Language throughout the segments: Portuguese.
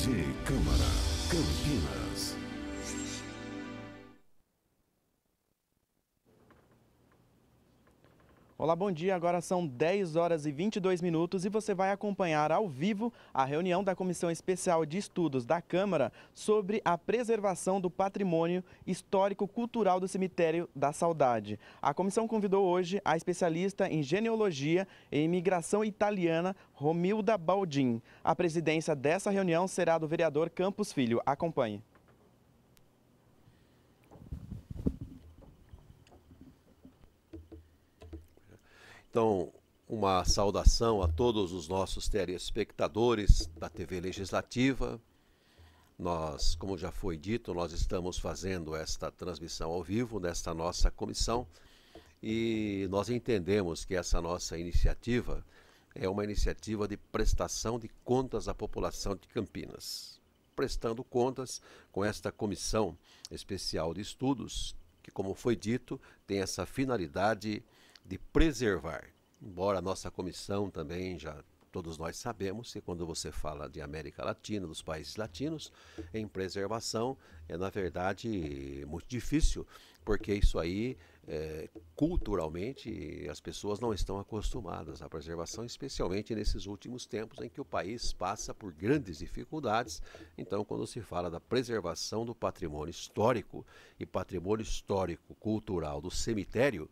TV Câmara, Campinas. Olá, bom dia. Agora são 10 horas e 22 minutos e você vai acompanhar ao vivo a reunião da Comissão Especial de Estudos da Câmara sobre a preservação do patrimônio histórico-cultural do Cemitério da Saudade. A comissão convidou hoje a especialista em genealogia e imigração italiana, Romilda Baldin. A presidência dessa reunião será do vereador Campos Filho. Acompanhe. Então, uma saudação a todos os nossos telespectadores da TV Legislativa. Nós, como já foi dito, nós estamos fazendo esta transmissão ao vivo nesta nossa comissão e nós entendemos que essa nossa iniciativa é uma iniciativa de prestação de contas à população de Campinas. Prestando contas com esta comissão especial de estudos, que, como foi dito, tem essa finalidade de preservar. Embora a nossa comissão também já todos nós sabemos que quando você fala de América Latina, dos países latinos, em preservação é na verdade muito difícil, porque isso aí é, culturalmente as pessoas não estão acostumadas à preservação, especialmente nesses últimos tempos em que o país passa por grandes dificuldades. Então, quando se fala da preservação do patrimônio histórico e patrimônio histórico cultural do cemitério,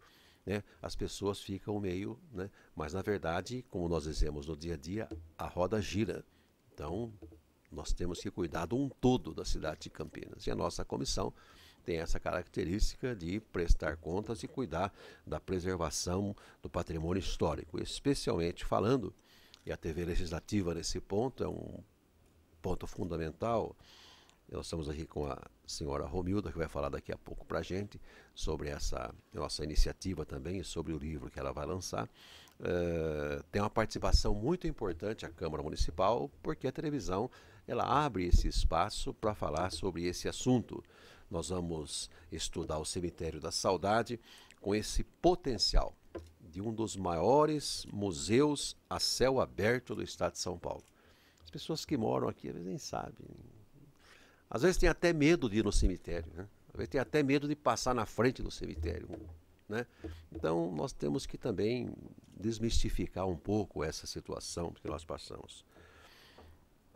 né, as pessoas ficam meio. Né, mas, na verdade, como nós dizemos no dia a dia, a roda gira. Então, nós temos que cuidar de um todo da cidade de Campinas. E a nossa comissão tem essa característica de prestar contas e cuidar da preservação do patrimônio histórico, especialmente falando, e a TV Legislativa nesse ponto é um ponto fundamental nós estamos aqui com a senhora Romilda, que vai falar daqui a pouco para a gente sobre essa nossa iniciativa também e sobre o livro que ela vai lançar. Uh, tem uma participação muito importante a Câmara Municipal, porque a televisão ela abre esse espaço para falar sobre esse assunto. Nós vamos estudar o Cemitério da Saudade com esse potencial de um dos maiores museus a céu aberto do estado de São Paulo. As pessoas que moram aqui às vezes nem sabem, às vezes tem até medo de ir no cemitério, né? Às vezes tem até medo de passar na frente do cemitério, né? Então nós temos que também desmistificar um pouco essa situação que nós passamos.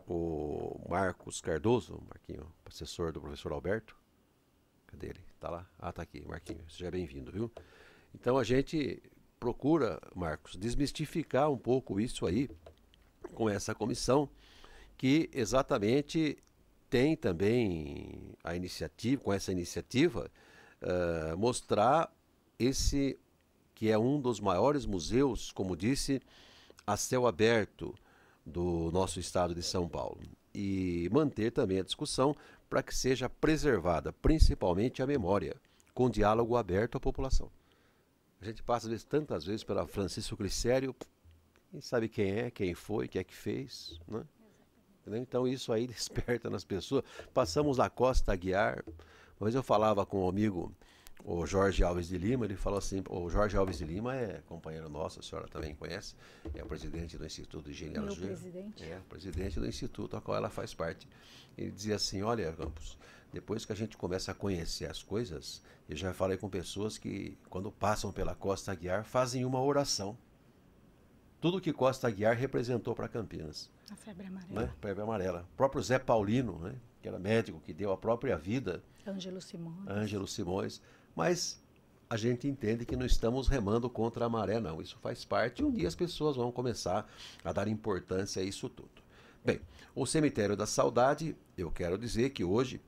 O Marcos Cardoso, Marquinho, assessor do professor Alberto, cadê ele? Tá lá? Ah, tá aqui, Marquinho, seja bem-vindo, viu? Então a gente procura, Marcos, desmistificar um pouco isso aí com essa comissão que exatamente tem também a iniciativa, com essa iniciativa, uh, mostrar esse que é um dos maiores museus, como disse, a céu aberto do nosso estado de São Paulo. E manter também a discussão para que seja preservada, principalmente a memória, com diálogo aberto à população. A gente passa vezes, tantas vezes pela Francisco Glicério, quem sabe quem é, quem foi, quem é que fez, né? Então isso aí desperta nas pessoas. Passamos na Costa Aguiar. Uma vez eu falava com um amigo, o Jorge Alves de Lima, ele falou assim, o Jorge Alves de Lima é companheiro nosso, a senhora também conhece, é o presidente do Instituto de Genealogia. Meu presidente. É, presidente do Instituto, a qual ela faz parte. Ele dizia assim, olha, Campos, depois que a gente começa a conhecer as coisas, eu já falei com pessoas que, quando passam pela Costa Aguiar, fazem uma oração tudo que Costa Aguiar representou para Campinas. A febre amarela. Né? Febre amarela. O próprio Zé Paulino, né? que era médico, que deu a própria vida. Ângelo Simões. Ângelo Simões. Mas a gente entende que não estamos remando contra a maré, não. Isso faz parte e um dia as pessoas vão começar a dar importância a isso tudo. Bem, o Cemitério da Saudade, eu quero dizer que hoje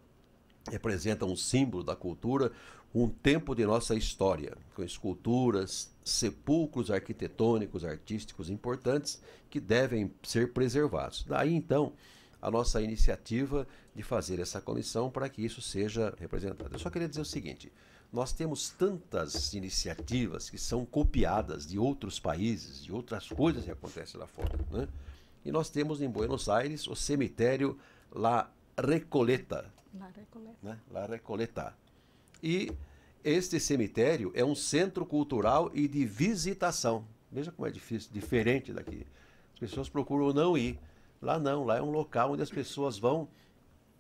representa um símbolo da cultura, um tempo de nossa história, com esculturas, sepulcros arquitetônicos, artísticos importantes que devem ser preservados. Daí então a nossa iniciativa de fazer essa comissão para que isso seja representado. Eu só queria dizer o seguinte: nós temos tantas iniciativas que são copiadas de outros países, de outras coisas que acontecem lá fora. Né? E nós temos em Buenos Aires o cemitério La Recoleta. La Recoleta. Né? La Recoleta e este cemitério é um centro cultural e de visitação. Veja como é difícil, diferente daqui. As pessoas procuram não ir, Lá não, lá é um local onde as pessoas vão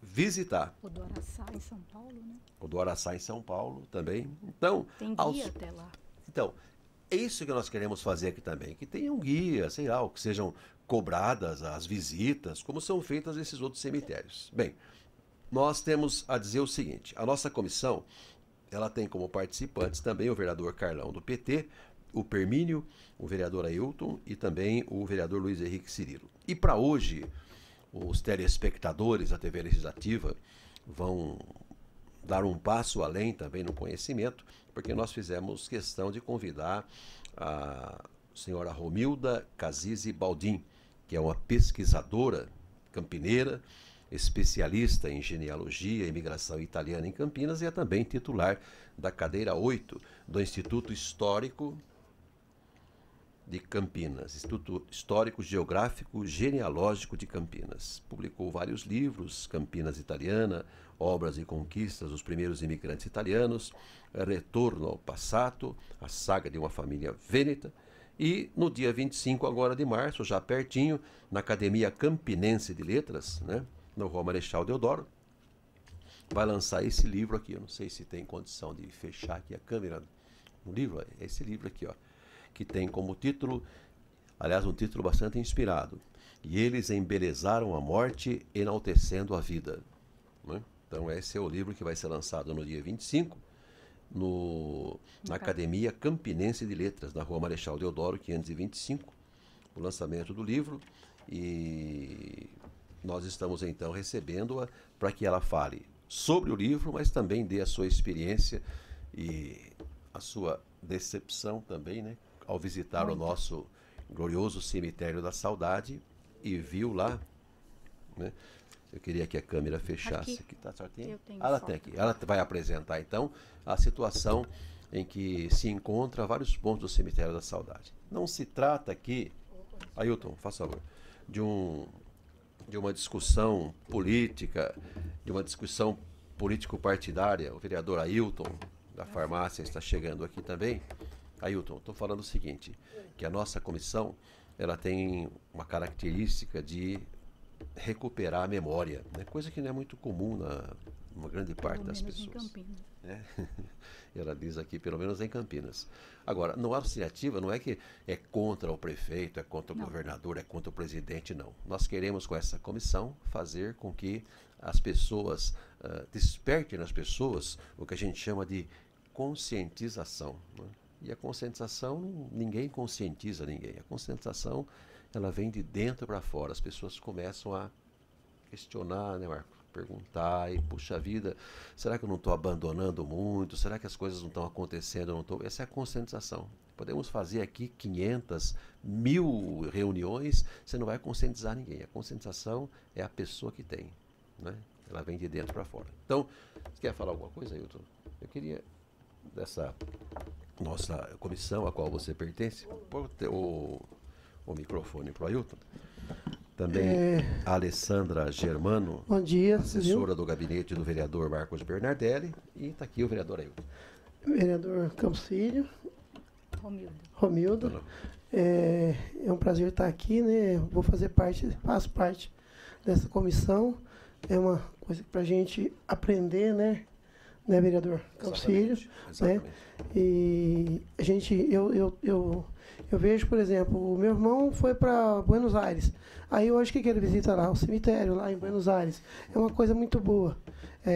visitar. O do Araçá, em São Paulo, né? O do Araçá em São Paulo também. Então, Tem guia aos- até lá. então, é isso que nós queremos fazer aqui também, que tenha um guia, sei lá, ou que sejam cobradas as visitas, como são feitas nesses outros cemitérios. Bem, nós temos a dizer o seguinte, a nossa comissão, ela tem como participantes também o vereador Carlão do PT, o Permínio, o vereador Ailton e também o vereador Luiz Henrique Cirilo. E para hoje, os telespectadores da TV Legislativa vão dar um passo além também no conhecimento, porque nós fizemos questão de convidar a senhora Romilda Casizi Baldim, que é uma pesquisadora campineira, especialista em genealogia e imigração italiana em Campinas e é também titular da cadeira 8 do Instituto Histórico de Campinas, Instituto Histórico Geográfico Genealógico de Campinas. Publicou vários livros, Campinas Italiana, Obras e Conquistas dos Primeiros Imigrantes Italianos, Retorno ao Passato, a saga de uma família vêneta, e no dia 25 agora de março, já pertinho, na Academia Campinense de Letras, né, no Rua Marechal Deodoro, vai lançar esse livro aqui. Eu não sei se tem condição de fechar aqui a câmera no livro, é esse livro aqui, ó, que tem como título, aliás, um título bastante inspirado. E eles embelezaram a morte, enaltecendo a vida. né? Então, esse é o livro que vai ser lançado no dia 25, no, na Academia Campinense de Letras, na Rua Marechal Deodoro, 525, o lançamento do livro. E nós estamos então recebendo-a para que ela fale sobre o livro, mas também dê a sua experiência e a sua decepção também, né? Ao visitar o nosso glorioso cemitério da saudade e viu lá, né? Eu queria que a câmera fechasse Aqui. aqui, tá certinho? Ela foto. tem aqui. Ela vai apresentar então a situação em que se encontra vários pontos do cemitério da saudade. Não se trata aqui, Ailton, faça favor, de um de uma discussão política, de uma discussão político-partidária. O vereador Ailton, da farmácia, está chegando aqui também. Ailton, estou falando o seguinte, que a nossa comissão ela tem uma característica de recuperar a memória, né? coisa que não é muito comum na uma grande parte Pelo das menos em pessoas Campinas. né? Ela diz aqui, pelo menos em Campinas. Agora, no ato iniciativa não é que é contra o prefeito, é contra o Não. governador, é contra o presidente, não. Nós queremos, com essa comissão, fazer com que as pessoas, ah, despertem nas pessoas o que a gente chama de conscientização. né? E a conscientização, ninguém conscientiza ninguém. A conscientização, ela vem de dentro para fora. As pessoas começam a questionar, né, Marco? Perguntar e, puxa vida, será que eu não estou abandonando muito? Será que as coisas não estão acontecendo? Não tô... Essa é a conscientização. Podemos fazer aqui 500, mil reuniões, você não vai conscientizar ninguém. A conscientização é a pessoa que tem, né? Ela vem de dentro para fora. Então, você quer falar alguma coisa, Ailton? Eu queria, dessa nossa comissão a qual você pertence, pôr o, o microfone para o Ailton. Também É. a Alessandra Germano, Bom dia, viu? assessora do gabinete do vereador Marcos Bernardelli, e está aqui o vereador Ailton. vereador Campos Filho. Romildo. Não. É, é um prazer estar aqui, né? Vou fazer parte, faço parte dessa comissão. É uma coisa para a gente aprender, né? Né, vereador? Exatamente, exatamente. E a gente, eu, eu, eu, eu vejo, por exemplo, o meu irmão foi para Buenos Aires. Aí hoje o que, que ele visita lá? O cemitério lá em Buenos Aires. É uma coisa muito boa. É, é-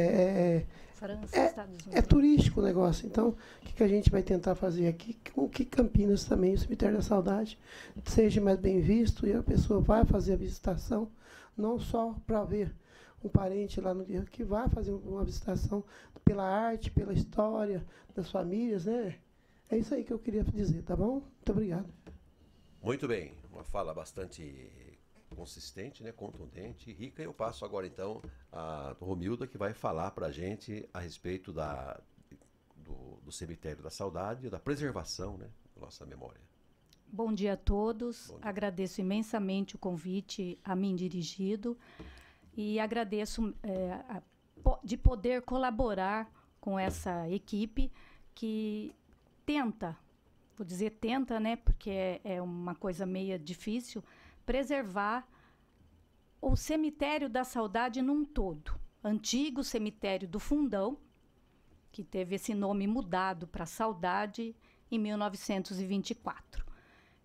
é- França, É- Estados Unidos. é turístico o negócio. Então, o que, que a gente vai tentar fazer aqui? Com que Campinas também, o Cemitério da Saudade, seja mais bem visto e a pessoa vai fazer a visitação, não só para ver um parente lá no dia, que vai fazer uma visitação pela arte, pela história das famílias, né? É isso aí que eu queria dizer, tá bom? Muito obrigado. Muito bem, uma fala bastante consistente, né, contundente, rica. Eu passo agora então a Romilda que vai falar para a gente a respeito da, do, do cemitério da saudade e da preservação né, da nossa memória. Bom dia a todos. Bom dia. Agradeço imensamente o convite a mim dirigido e agradeço eh, a de poder colaborar com essa equipe que tenta, vou dizer tenta, né, porque é, é uma coisa meio difícil, preservar o cemitério da saudade num todo. Antigo cemitério do Fundão, que teve esse nome mudado para Saudade em 1924.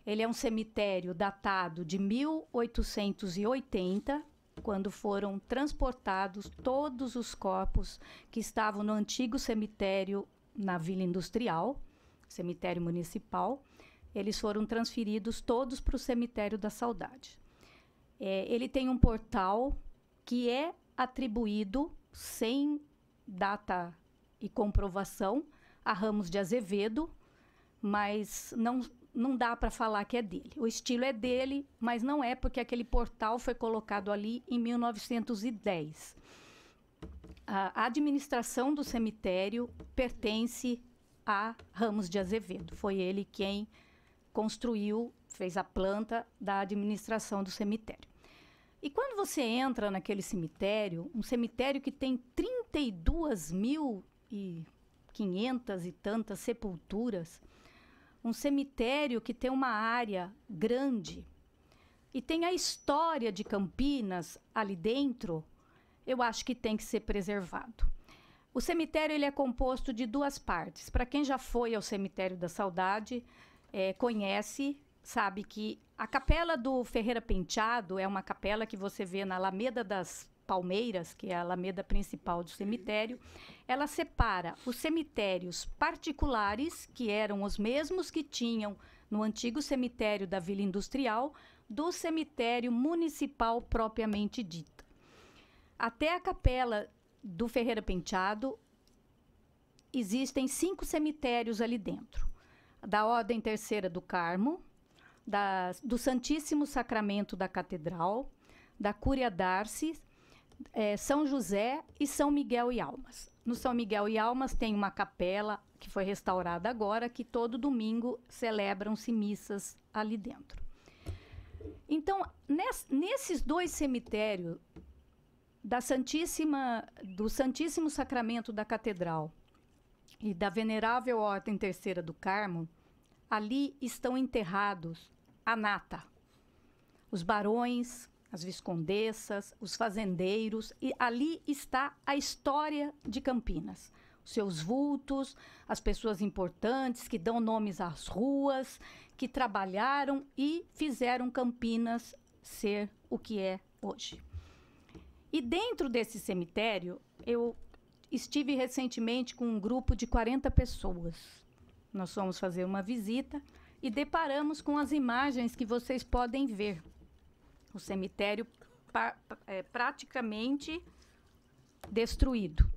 Ele é um cemitério datado de 1880, quando foram transportados todos os corpos que estavam no antigo cemitério na Vila Industrial, cemitério municipal. Eles foram transferidos todos para o cemitério da Saudade. É, ele tem um portal que é atribuído sem data e comprovação a Ramos de Azevedo, mas não, não dá para falar que é dele. O estilo é dele, mas não é porque aquele portal foi colocado ali em 1910. A administração do cemitério pertence a Ramos de Azevedo. Foi ele quem construiu, fez a planta da administração do cemitério. E quando você entra naquele cemitério, um cemitério que tem 32.500 e tantas sepulturas, um cemitério que tem uma área grande e tem a história de Campinas ali dentro, eu acho que tem que ser preservado. O cemitério ele é composto de duas partes. Para quem já foi ao cemitério da Saudade, é, conhece sabe que a capela do Ferreira Penteado é uma capela que você vê na Alameda das Palmeiras, que é a alameda principal do cemitério, ela separa os cemitérios particulares, que eram os mesmos que tinham no antigo cemitério da Vila Industrial, do cemitério municipal propriamente dita. Até a capela do Ferreira Penteado, existem cinco cemitérios ali dentro. Da Ordem Terceira do Carmo, da, do Santíssimo Sacramento da Catedral, da Cúria d'Arce, é, São José e São Miguel e Almas. No São Miguel e Almas tem uma capela que foi restaurada agora, que todo domingo celebram-se missas ali dentro. Então, ness, nesses dois cemitérios, da Santíssima, do Santíssimo Sacramento da Catedral e da Venerável Ordem Terceira do Carmo, ali estão enterrados a nata. Os barões, as viscondessas, os fazendeiros, e ali está a história de Campinas. Seus vultos, as pessoas importantes que dão nomes às ruas, que trabalharam e fizeram Campinas ser o que é hoje. E dentro desse cemitério, eu estive recentemente com um grupo de 40 pessoas. Nós fomos fazer uma visita e deparamos com as imagens que vocês podem ver. O cemitério é, praticamente destruído.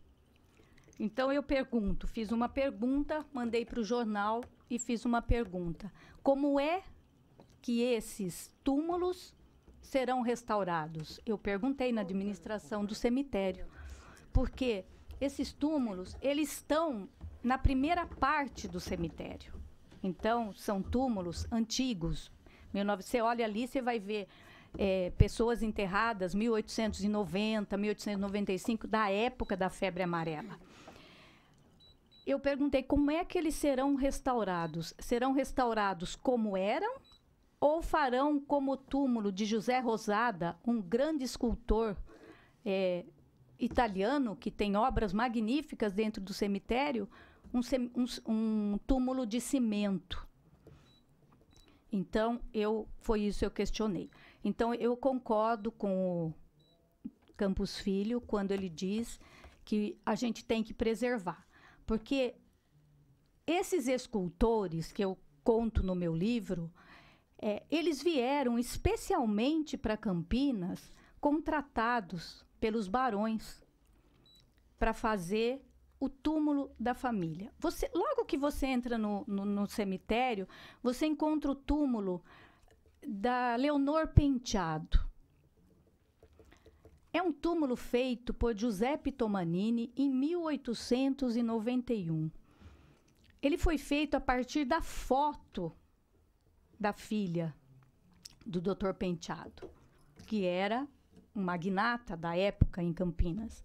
Então eu pergunto, fiz uma pergunta, mandei para o jornal e fiz uma pergunta: como é que esses túmulos serão restaurados? Eu perguntei na administração do cemitério, porque esses túmulos eles estão na primeira parte do cemitério. Então, são túmulos antigos. Você olha ali, você vai ver é, pessoas enterradas 1890, 1895, da época da febre amarela. Eu perguntei como é que eles serão restaurados? Serão restaurados como eram ou farão como o túmulo de José Rosada, um grande escultor é, italiano que tem obras magníficas dentro do cemitério, um, um, um túmulo de cimento. Então, eu foi isso que eu questionei. Então, eu concordo com o Campos Filho quando ele diz que a gente tem que preservar. Porque esses escultores que eu conto no meu livro, é, eles vieram especialmente para Campinas contratados pelos barões para fazer o túmulo da família. Você, logo que você entra no, no, no cemitério, você encontra o túmulo da Leonor Penteado. É um túmulo feito por Giuseppe Tomanini em 1891. Ele foi feito a partir da foto da filha do Dr. Penteado, que era um magnata da época em Campinas.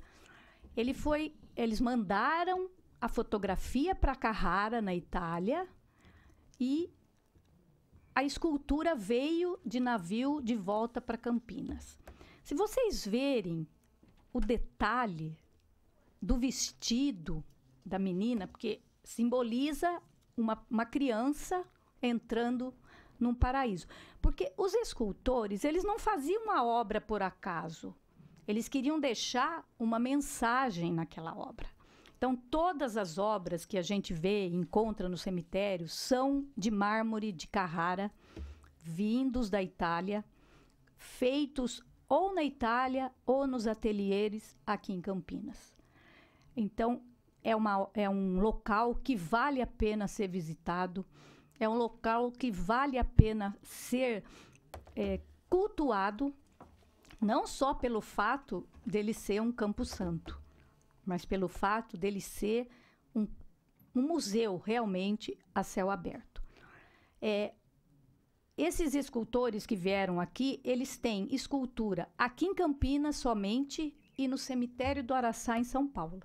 Ele foi eles mandaram a fotografia para Carrara, na Itália, e a escultura veio de navio de volta para Campinas. Se vocês verem o detalhe do vestido da menina, porque simboliza uma, uma criança entrando num paraíso. Porque os escultores, eles não faziam uma obra por acaso. Eles queriam deixar uma mensagem naquela obra. Então, todas as obras que a gente vê e encontra no cemitério são de mármore de Carrara, vindos da Itália, feitos ou na Itália ou nos ateliês aqui em Campinas. Então, é, uma, é um local que vale a pena ser visitado, é um local que vale a pena ser é, cultuado, não só pelo fato dele ser um campo santo, mas pelo fato dele ser um, um museu realmente a céu aberto. É, esses escultores que vieram aqui, eles têm escultura aqui em Campinas somente e no cemitério do Araçá em São Paulo.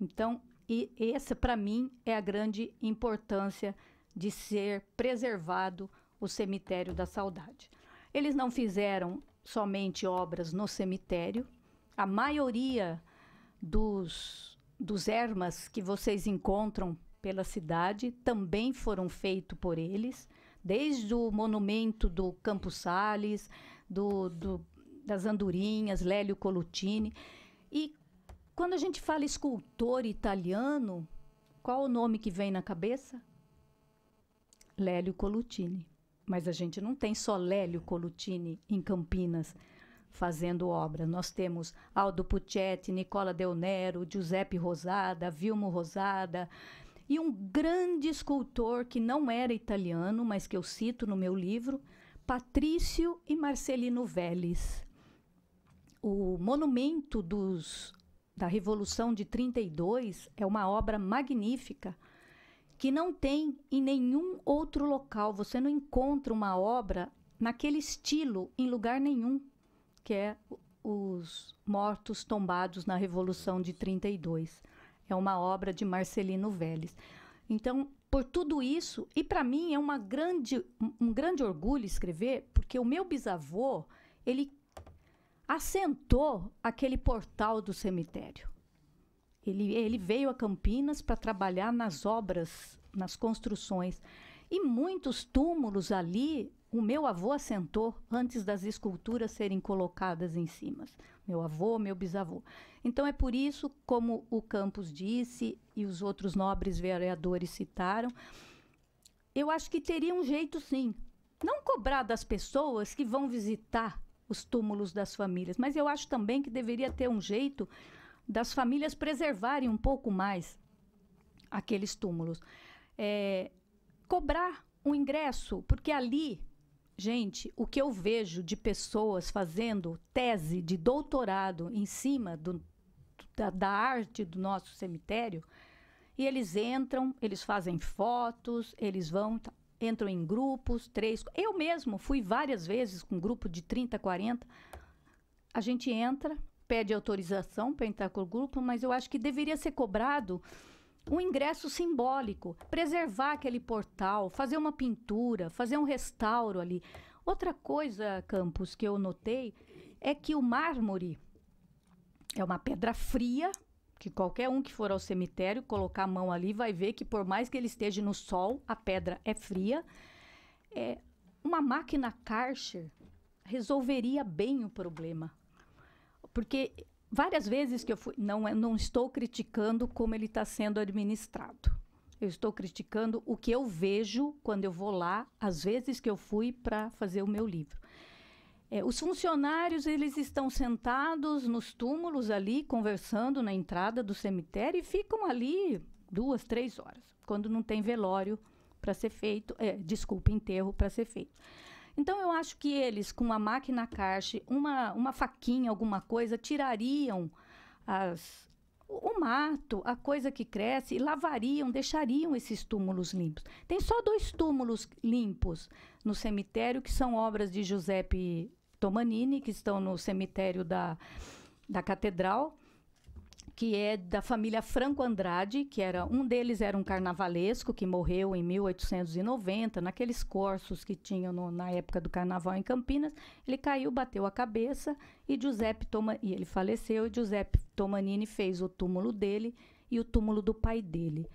Então, e essa para mim é a grande importância de ser preservado o cemitério da saudade. Eles não fizeram somente obras no cemitério, a maioria dos, dos ermas que vocês encontram pela cidade também foram feitos por eles, desde o monumento do Campos Sales, do, do, das Andorinhas, Lélio Colutini. E quando a gente fala escultor italiano, qual o nome que vem na cabeça? Lélio Colutini. Mas a gente não tem só Lélio Colutini em Campinas fazendo obra. Nós temos Aldo Puccetti, Nicola Del Nero, Giuseppe Rosada, Vilmo Rosada, e um grande escultor que não era italiano, mas que eu cito no meu livro, Patrício e Marcelino Vélez. O monumento dos, da Revolução de 32 é uma obra magnífica que não tem em nenhum outro local. Você não encontra uma obra naquele estilo em lugar nenhum que é Os Mortos Tombados na Revolução de 32. É uma obra de Marcelino Vélez. Então, por tudo isso, e para mim é uma grande, um grande orgulho escrever, porque o meu bisavô, ele assentou aquele portal do cemitério. Ele, ele veio a Campinas para trabalhar nas obras, nas construções. E muitos túmulos ali o meu avô assentou antes das esculturas serem colocadas em cima. Meu avô, meu bisavô. Então é por isso, como o Campos disse e os outros nobres vereadores citaram, eu acho que teria um jeito sim. Não cobrar das pessoas que vão visitar os túmulos das famílias, mas eu acho também que deveria ter um jeito das famílias preservarem um pouco mais aqueles túmulos. É, cobrar um ingresso, porque ali Gente, o que eu vejo de pessoas fazendo tese de doutorado em cima do, da, da arte do nosso cemitério, e eles entram, eles fazem fotos, eles vão, tá, entram em grupos, três. Eu mesmo fui várias vezes com um grupo de 30, 40. A gente entra, pede autorização para entrar com o grupo, mas eu acho que deveria ser cobrado um ingresso simbólico, preservar aquele portal, fazer uma pintura, fazer um restauro ali. Outra coisa, Campos, que eu notei é que o mármore é uma pedra fria, que qualquer um que for ao cemitério colocar a mão ali vai ver que por mais que ele esteja no sol, a pedra é fria. É, uma máquina Karcher resolveria bem o problema. Porque várias vezes que eu fui. Não, não estou criticando como ele está sendo administrado. Eu estou criticando o que eu vejo quando eu vou lá, às vezes que eu fui para fazer o meu livro. É, os funcionários eles estão sentados nos túmulos ali, conversando na entrada do cemitério e ficam ali duas, três horas, quando não tem velório para ser feito, é, desculpa, enterro para ser feito. Então eu acho que eles, com a máquina caixa, uma, uma faquinha, alguma coisa, tirariam as, o mato, a coisa que cresce, lavariam, deixariam esses túmulos limpos. Tem só dois túmulos limpos no cemitério, que são obras de Giuseppe Tomanini, que estão no cemitério da, da Catedral, que é da família Franco Andrade, que era um deles era um carnavalesco que morreu em 1890, naqueles cursos que tinham no, na época do carnaval em Campinas. Ele caiu, bateu a cabeça e Giuseppe Toma, e ele faleceu e Giuseppe Tomanini fez o túmulo dele e o túmulo do pai dele.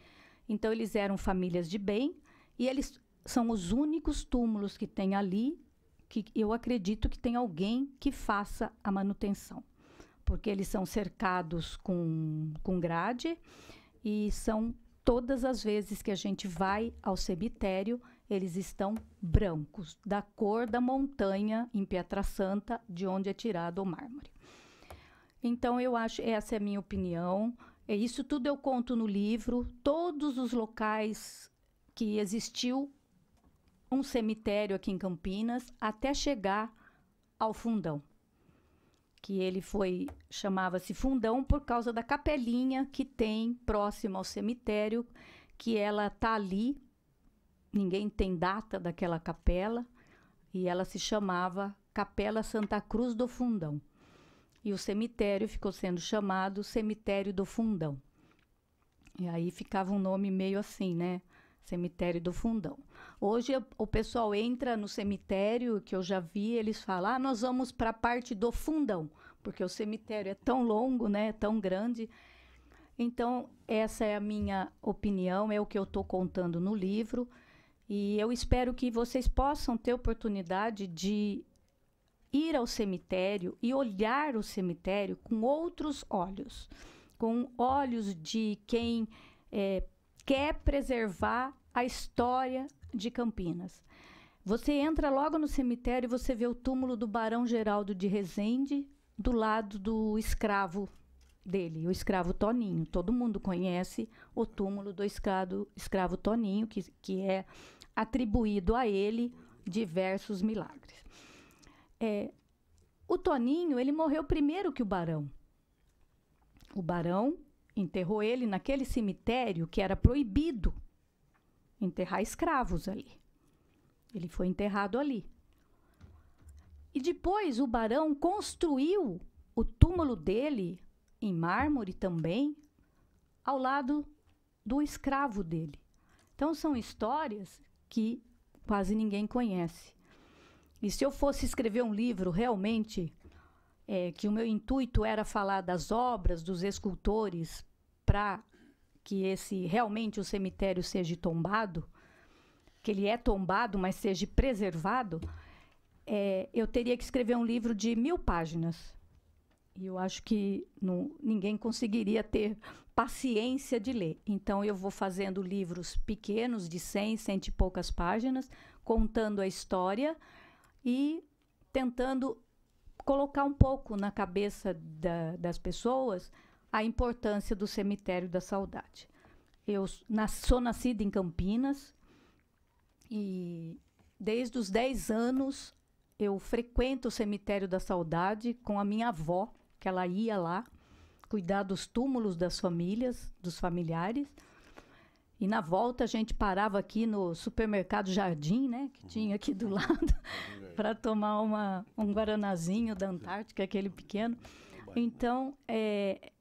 Então eles eram famílias de bem e eles são os únicos túmulos que tem ali que eu acredito que tem alguém que faça a manutenção porque eles são cercados com, com grade e são todas as vezes que a gente vai ao cemitério, eles estão brancos, da cor da montanha em Pietra Santa, de onde é tirado o mármore. Então eu acho, essa é a minha opinião. É isso tudo eu conto no livro, todos os locais que existiu um cemitério aqui em Campinas até chegar ao fundão que ele foi chamava-se Fundão por causa da capelinha que tem próximo ao cemitério, que ela tá ali. Ninguém tem data daquela capela e ela se chamava Capela Santa Cruz do Fundão. E o cemitério ficou sendo chamado Cemitério do Fundão. E aí ficava um nome meio assim, né? Cemitério do Fundão. Hoje o pessoal entra no cemitério, que eu já vi, eles falam: ah, nós vamos para a parte do fundão, porque o cemitério é tão longo, né, tão grande. Então, essa é a minha opinião, é o que eu estou contando no livro. E eu espero que vocês possam ter oportunidade de ir ao cemitério e olhar o cemitério com outros olhos com olhos de quem é, quer preservar a história de Campinas. Você entra logo no cemitério e você vê o túmulo do Barão Geraldo de Rezende do lado do escravo dele, o escravo Toninho. Todo mundo conhece o túmulo do escravo, escravo Toninho, que, que é atribuído a ele diversos milagres. É, o Toninho, ele morreu primeiro que o Barão. O Barão enterrou ele naquele cemitério que era proibido enterrar escravos ali. Ele foi enterrado ali. E depois o barão construiu o túmulo dele em mármore também, ao lado do escravo dele. Então são histórias que quase ninguém conhece. E se eu fosse escrever um livro realmente é, que o meu intuito era falar das obras dos escultores para que esse realmente o cemitério seja tombado, que ele é tombado, mas seja preservado, é, eu teria que escrever um livro de mil páginas. E eu acho que não, ninguém conseguiria ter paciência de ler. Então, eu vou fazendo livros pequenos, de 100, cento e poucas páginas, contando a história e tentando colocar um pouco na cabeça da, das pessoas a importância do cemitério da saudade. Eu nas, sou nascida em Campinas e desde os 10 anos eu frequento o cemitério da saudade com a minha avó, que ela ia lá cuidar dos túmulos das famílias, dos familiares. E na volta a gente parava aqui no supermercado Jardim, né, que uhum. tinha aqui do lado, para tomar uma, um guaranazinho da Antártica, aquele pequeno. Então, é,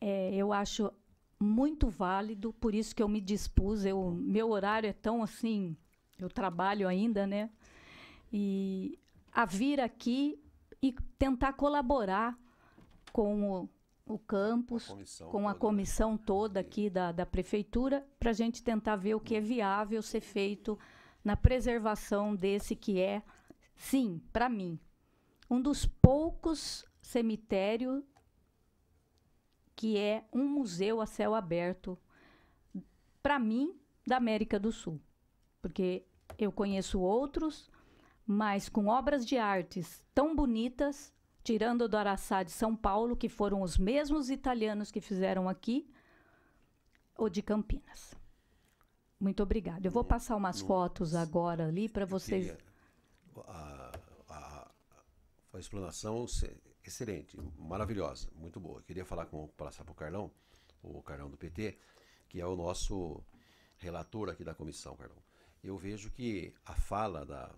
é, eu acho muito válido, por isso que eu me dispus. Eu, meu horário é tão assim, eu trabalho ainda, né? E a vir aqui e tentar colaborar com o, o campus, a com a toda. comissão toda aqui da, da prefeitura, para a gente tentar ver o que é viável ser feito na preservação desse que é, sim, para mim, um dos poucos cemitérios que é um museu a céu aberto, para mim, da América do Sul. Porque eu conheço outros, mas com obras de artes tão bonitas, tirando do Araçá de São Paulo, que foram os mesmos italianos que fizeram aqui, ou de Campinas. Muito obrigada. Eu vou passar umas no, fotos agora ali para vocês. A, a, a explanação excelente, maravilhosa, muito boa. Queria falar com passar para o Carlão, o Carlão do PT, que é o nosso relator aqui da comissão, Carlão. Eu vejo que a fala da,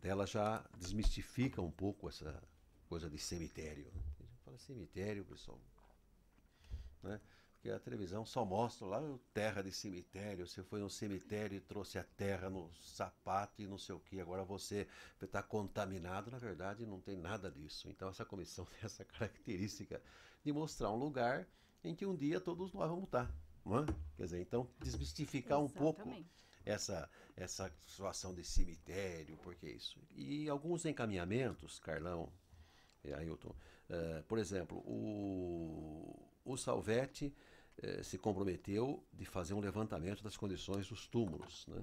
dela já desmistifica um pouco essa coisa de cemitério. A gente fala cemitério, pessoal. né? Porque a televisão só mostra lá o terra de cemitério. Você foi no cemitério e trouxe a terra no sapato e não sei o que. Agora você está contaminado. Na verdade, não tem nada disso. Então, essa comissão tem essa característica de mostrar um lugar em que um dia todos nós vamos estar. Não é? Quer dizer, então, desmistificar um pouco essa, essa situação de cemitério, porque isso. E alguns encaminhamentos, Carlão Ailton, uh, por exemplo, o, o Salvete uh, se comprometeu de fazer um levantamento das condições dos túmulos, né?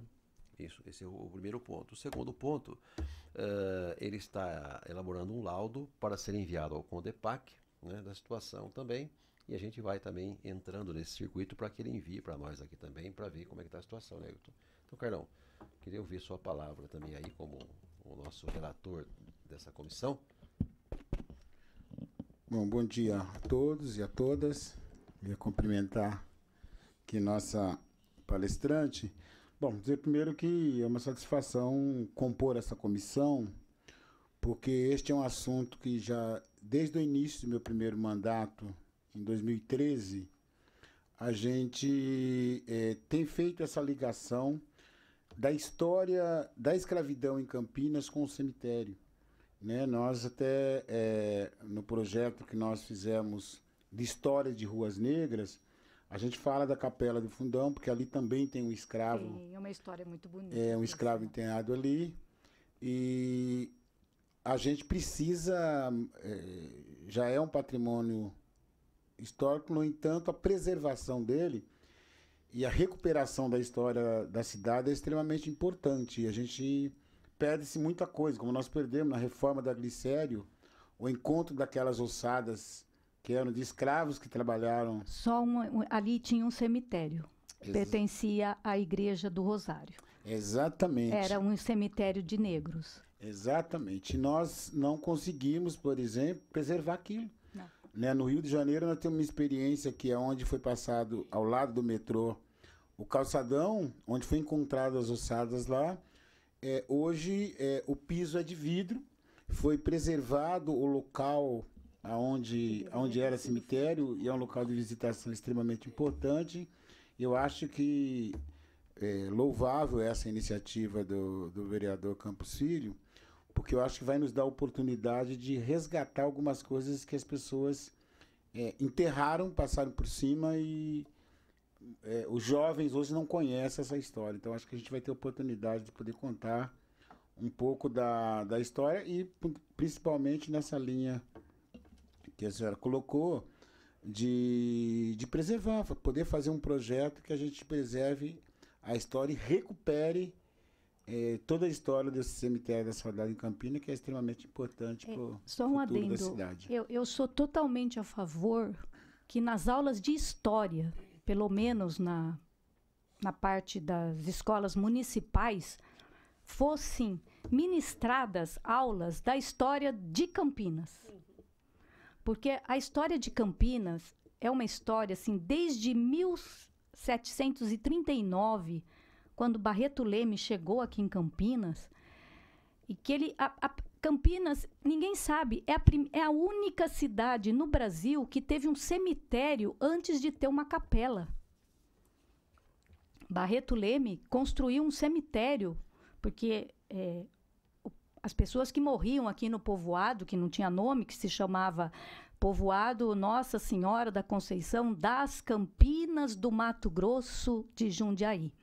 Isso, esse é o primeiro ponto. O segundo ponto, uh, ele está elaborando um laudo para ser enviado ao CONDEPAC, né, da situação também, e a gente vai também entrando nesse circuito para que ele envie para nós aqui também, para ver como é que está a situação, né, Hilton? Então, Carlão, queria ouvir sua palavra também aí como o nosso relator dessa comissão. Bom, bom dia a todos e a todas. Queria cumprimentar aqui nossa palestrante. Bom, dizer primeiro que é uma satisfação compor essa comissão, porque este é um assunto que já, desde o início do meu primeiro mandato, em 2013, a gente é, tem feito essa ligação da história da escravidão em Campinas com o cemitério. Né? Nós até, é, no projeto que nós fizemos de história de ruas negras, a gente fala da Capela do Fundão, porque ali também tem um escravo. Sim, é uma história muito bonita. É, um escravo enterrado ali. E a gente precisa, é, já é um patrimônio histórico, no entanto, a preservação dele e a recuperação da história da cidade é extremamente importante. E a gente perde-se muita coisa, como nós perdemos na reforma da Glicério, o encontro daquelas ossadas que eram de escravos que trabalharam. Só um, ali tinha um cemitério. Pertencia à Igreja do Rosário. Exatamente. Era um cemitério de negros. Exatamente. Nós não conseguimos, por exemplo, preservar aquilo. Né? No Rio de Janeiro nós temos uma experiência que é onde foi passado ao lado do metrô o calçadão, onde foi encontrado as ossadas lá. É, hoje é, o piso é de vidro, foi preservado o local aonde, aonde era cemitério e é um local de visitação extremamente importante. Eu acho que é louvável essa iniciativa do, do vereador Campos Filho, porque eu acho que vai nos dar a oportunidade de resgatar algumas coisas que as pessoas é, enterraram, passaram por cima e é, os jovens hoje não conhecem essa história. Então acho que a gente vai ter oportunidade de poder contar um pouco da, da história e principalmente nessa linha que a senhora colocou de, de preservar, poder fazer um projeto que a gente preserve a história e recupere é, toda a história desse cemitério da saudade em Campinas, que é extremamente importante é, para o um adendo. da cidade. Eu, eu sou totalmente a favor que nas aulas de história, pelo menos na, na parte das escolas municipais, fossem ministradas aulas da história de Campinas. Porque a história de Campinas é uma história, assim, desde 1739 quando Barreto Leme chegou aqui em Campinas, e que ele. A, a Campinas, ninguém sabe, é a, é a única cidade no Brasil que teve um cemitério antes de ter uma capela. Barreto Leme construiu um cemitério, porque é, as pessoas que morriam aqui no povoado, que não tinha nome, que se chamava Povoado Nossa Senhora da Conceição das Campinas do Mato Grosso de Jundiaí.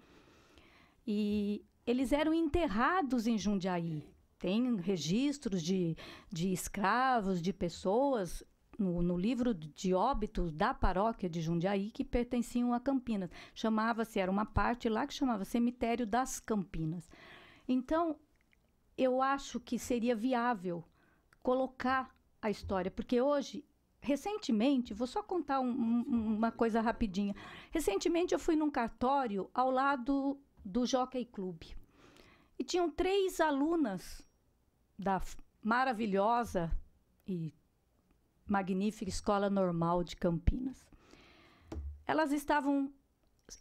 E eles eram enterrados em Jundiaí. Tem registros de, de escravos, de pessoas no, no, livro de óbitos da paróquia de Jundiaí que pertenciam a Campinas. Chamava-se, era uma parte lá que chamava Cemitério das Campinas. Então, eu acho que seria viável colocar a história, porque hoje, recentemente, vou só contar um, um, uma coisa rapidinha. Recentemente eu fui num cartório ao lado do Jockey Club. E tinham três alunas da maravilhosa e magnífica Escola Normal de Campinas. Elas estavam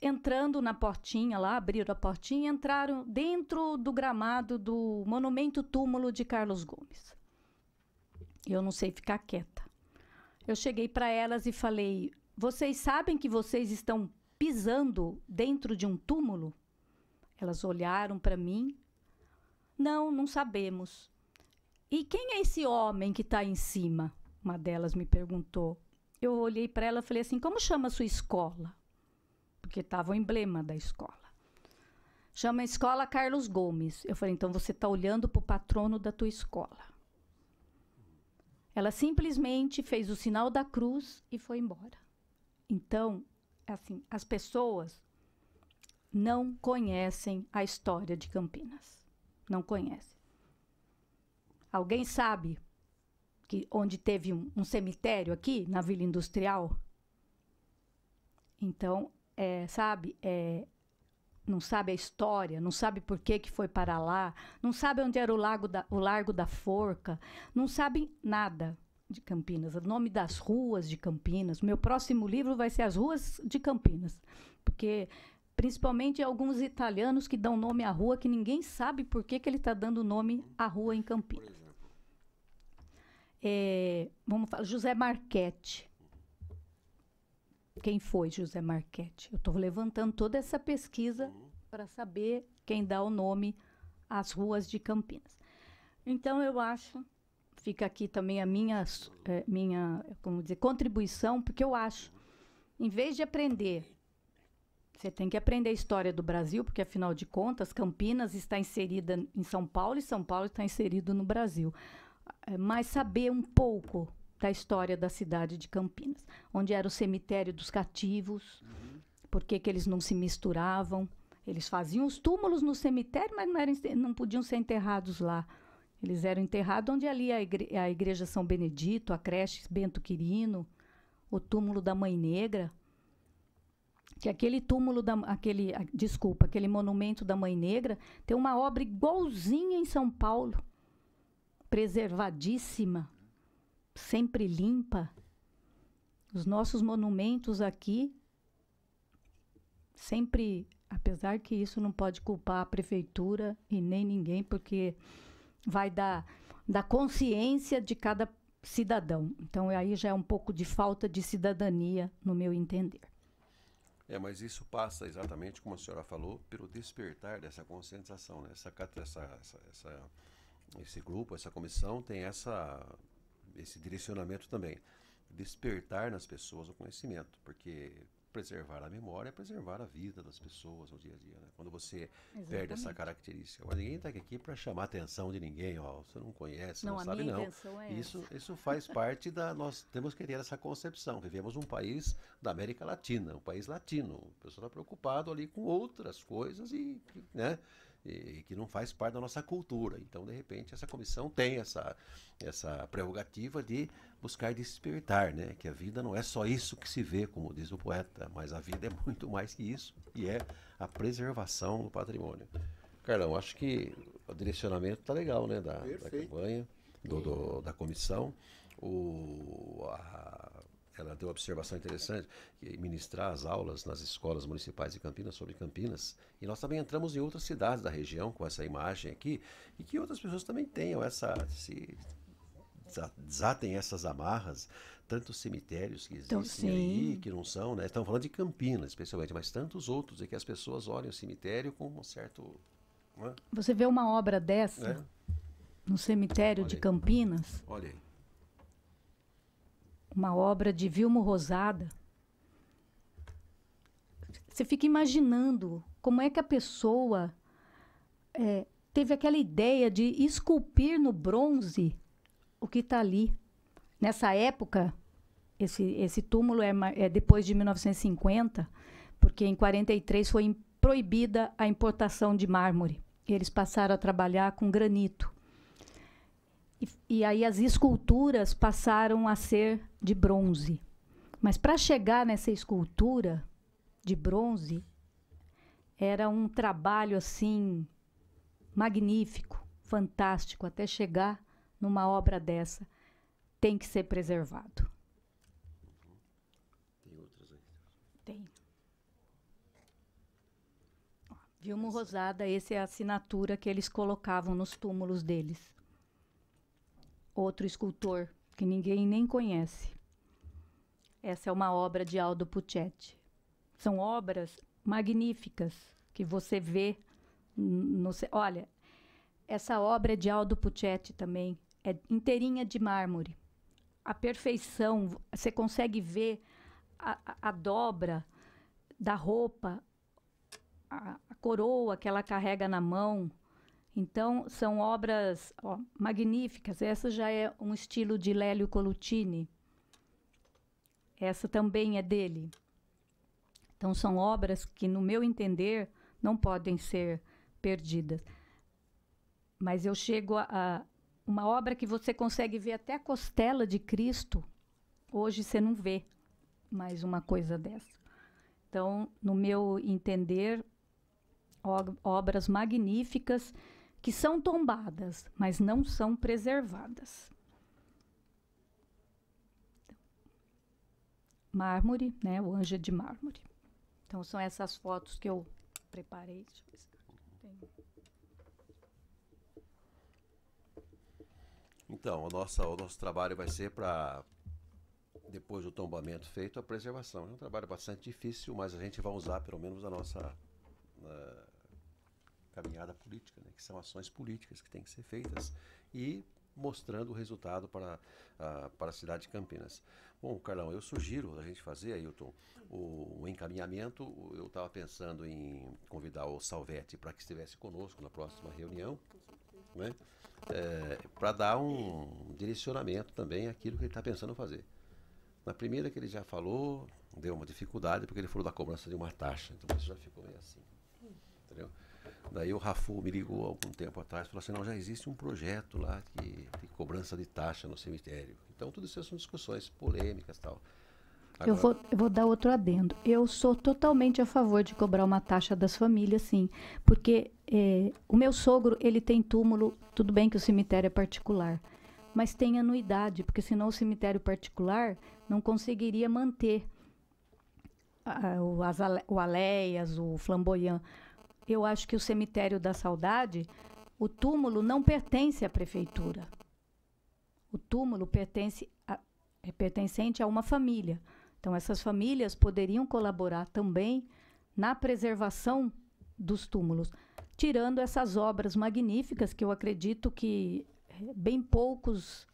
entrando na portinha lá, abriram a portinha e entraram dentro do gramado do monumento túmulo de Carlos Gomes. Eu não sei ficar quieta. Eu cheguei para elas e falei: vocês sabem que vocês estão pisando dentro de um túmulo? Elas olharam para mim. Não, não sabemos. E quem é esse homem que está em cima? Uma delas me perguntou. Eu olhei para ela e falei assim: Como chama a sua escola? Porque estava o emblema da escola. Chama a escola Carlos Gomes. Eu falei: Então você está olhando para o patrono da tua escola. Ela simplesmente fez o sinal da cruz e foi embora. Então, assim, as pessoas não conhecem a história de Campinas. Não conhecem. Alguém sabe que onde teve um, um cemitério aqui na Vila Industrial? Então, é, sabe, é, não sabe a história, não sabe por que, que foi para lá, não sabe onde era o, lago da, o Largo da Forca, não sabe nada de Campinas, o nome das ruas de Campinas. Meu próximo livro vai ser As Ruas de Campinas, porque principalmente alguns italianos que dão nome à rua que ninguém sabe por que, que ele está dando nome à rua em Campinas. É, vamos falar, José Marchetti. Quem foi José Marchetti? Eu estou levantando toda essa pesquisa para saber quem dá o nome às ruas de Campinas. Então eu acho, fica aqui também a minha, é, minha, como dizer, contribuição, porque eu acho, em vez de aprender, você tem que aprender a história do Brasil, porque afinal de contas, Campinas está inserida em São Paulo e São Paulo está inserido no Brasil. É, mas saber um pouco da história da cidade de Campinas, onde era o cemitério dos cativos, uhum. por que, eles não se misturavam. Eles faziam os túmulos no cemitério, mas não, eram, não podiam ser enterrados lá. Eles eram enterrados onde ali a, igre a igreja São Benedito, a creche Bento Quirino, o túmulo da Mãe Negra. Que aquele túmulo da aquele, desculpa, aquele monumento da Mãe Negra tem uma obra igualzinha em São Paulo preservadíssima, sempre limpa. Os nossos monumentos aqui, sempre, apesar que isso não pode culpar a prefeitura e nem ninguém, porque vai da, da consciência de cada cidadão. Então aí já é um pouco de falta de cidadania, no meu entender. É, mas isso passa exatamente, como a senhora falou, pelo despertar dessa conscientização, né? essa, essa, essa, essa esse grupo, essa comissão tem essa, esse direcionamento também. Despertar nas pessoas o conhecimento, porque preservar a memória é preservar a vida das pessoas no dia a dia. Né? Quando você Exatamente. perde essa característica. Mas ninguém está aqui para chamar a atenção de ninguém, ó, você não conhece, não, não sabe não. É isso, essa. isso faz parte da nós temos que ter essa concepção. Vivemos um país da América Latina, um país latino. O pessoal está preocupado ali com outras coisas e, né? E que não faz parte da nossa cultura. Então, de repente, essa comissão tem essa, essa prerrogativa de buscar despertar, né? Que a vida não é só isso que se vê, como diz o poeta, mas a vida é muito mais que isso, e é a preservação do patrimônio. Carlão, acho que o direcionamento está legal, né? Da, da campanha, do, do, da comissão. O, a, ela deu uma observação interessante, que ministrar as aulas nas escolas municipais de Campinas sobre Campinas. E nós também entramos em outras cidades da região com essa imagem aqui, e que outras pessoas também tenham essa. Se, desatem essas amarras, tantos cemitérios que então, existem então, aí, que não são, né? Estamos falando de Campinas, especialmente, mas tantos outros, e que as pessoas olhem o cemitério com um certo. É? Você vê uma obra dessa é? no cemitério Olha de Campinas. Olha aí uma obra de Vilmo Rosada. Você fica imaginando como é que a pessoa é, teve aquela ideia de esculpir no bronze o que está ali. Nessa época, esse, esse túmulo é, é depois de 1950, porque em 43 foi proibida a importação de mármore. Eles passaram a trabalhar com granito. E, e aí as esculturas passaram a ser de bronze. Mas para chegar nessa escultura de bronze, era um trabalho assim magnífico, fantástico, até chegar numa obra dessa, tem que ser preservado. Tem outras aí? Tem. Vilmo Rosada, essa é a assinatura que eles colocavam nos túmulos deles outro escultor que ninguém nem conhece. Essa é uma obra de Aldo Puccetti. São obras magníficas que você vê no, olha, essa obra de Aldo Puccetti também, é inteirinha de mármore. A perfeição, você consegue ver a, a, a dobra da roupa, a, a, coroa que ela carrega na mão. Então, são obras ó, magníficas. Essa já é um estilo de Lélio Colutini. Essa também é dele. Então, são obras que, no meu entender, não podem ser perdidas. Mas eu chego a, a uma obra que você consegue ver até a costela de Cristo. Hoje você não vê mais uma coisa dessa. Então, no meu entender, obras magníficas que são tombadas, mas não são preservadas. Mármore, né? O anjo de mármore. Então são essas fotos que eu preparei. Então, o nosso, o nosso trabalho vai ser para, depois do tombamento feito, a preservação. É um trabalho bastante difícil, mas a gente vai usar pelo menos a nossa uh, caminhada política, né, que são ações políticas que têm que ser feitas e mostrando o resultado para, uh, para a cidade de Campinas. Bom, Carlão, eu sugiro a gente fazer, Ailton, o, o encaminhamento. Eu estava pensando em convidar o Salvete para que estivesse conosco na próxima reunião, né? É, para dar um direcionamento também àquilo que ele está pensando fazer. Na primeira que ele já falou, deu uma dificuldade, porque ele falou da cobrança de uma taxa, então isso já ficou meio assim. Entendeu? Daí o Rafu me ligou algum tempo atrás e falou assim, não, já existe um projeto lá que, de cobrança de taxa no cemitério. Então tudo isso são discussões polêmicas tal. Agora... Eu, vou, eu vou dar outro adendo. Eu sou totalmente a favor de cobrar uma taxa das famílias, sim. Porque é, o meu sogro, ele tem túmulo, tudo bem que o cemitério é particular, mas tem anuidade, porque senão o cemitério particular não conseguiria manter a, o, as, o Aleias, o Flamboyant eu acho que o cemitério da saudade, o túmulo não pertence à prefeitura. O túmulo pertence a, é pertencente a uma família. Então, essas famílias poderiam colaborar também na preservação dos túmulos, tirando essas obras magníficas que eu acredito que eh, bem poucos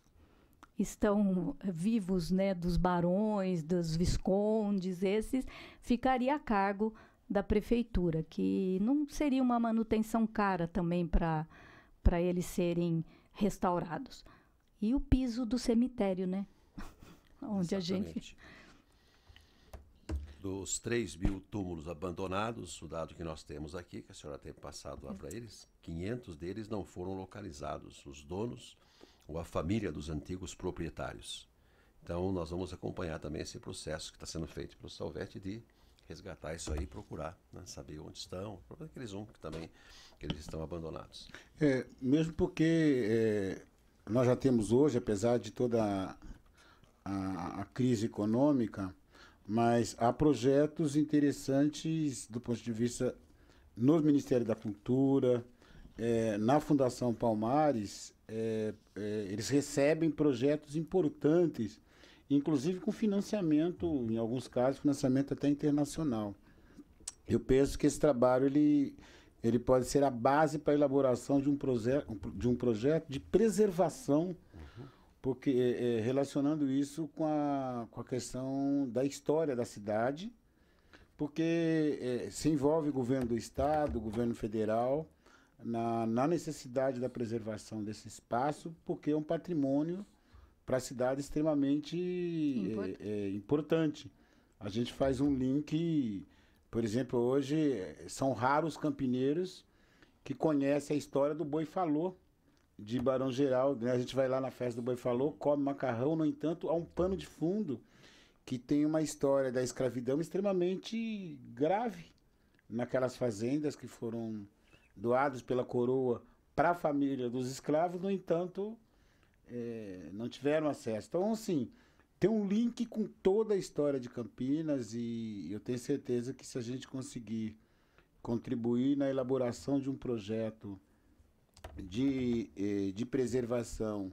estão vivos, né, dos barões, dos viscondes, esses ficaria a cargo da prefeitura, que não seria uma manutenção cara também para eles serem restaurados. E o piso do cemitério, né? Onde Exatamente. a gente. Dos 3 mil túmulos abandonados, o dado que nós temos aqui, que a senhora tem passado lá para eles, 500 deles não foram localizados, os donos ou a família dos antigos proprietários. Então, nós vamos acompanhar também esse processo que está sendo feito pelo Salvete de resgatar isso aí e procurar, né? saber onde estão, aqueles um que também que eles estão abandonados. É, mesmo porque é, nós já temos hoje, apesar de toda a, a, crise econômica, mas há projetos interessantes do ponto de vista no Ministério da Cultura, é, na Fundação Palmares, é, é, eles recebem projetos importantes inclusive com financiamento, em alguns casos, financiamento até internacional. Eu penso que esse trabalho ele, ele pode ser a base para a elaboração de um, de um projeto de preservação, uhum. porque é, relacionando isso com a, com a questão da história da cidade, porque é, se envolve o governo do estado, o governo federal, na, na necessidade da preservação desse espaço, porque é um patrimônio para a cidade extremamente importante. É, é, importante. A gente faz um link, por exemplo, hoje são raros campineiros que conhecem a história do Boi Falou de Barão Geral. Né? A gente vai lá na festa do Boi Falou, come macarrão, no entanto, há um pano de fundo que tem uma história da escravidão extremamente grave naquelas fazendas que foram doadas pela coroa para a família dos escravos, no entanto, é, não tiveram acesso. Então, assim, tem um link com toda a história de Campinas e eu tenho certeza que se a gente conseguir contribuir na elaboração de um projeto de, eh, de preservação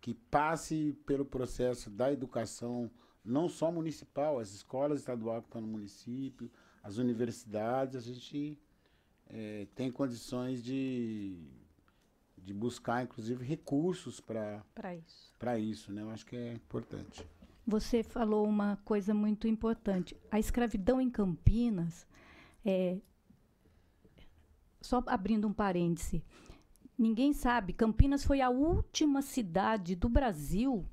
que passe pelo processo da educação não só municipal, as escolas estaduais que estão no município, as universidades, a gente é, tem condições de, de buscar, inclusive, recursos para isso. Para isso, né? Eu acho que é importante. Você falou uma coisa muito importante. A escravidão em Campinas, é, só abrindo um parêntese, ninguém sabe, Campinas foi a última cidade do Brasil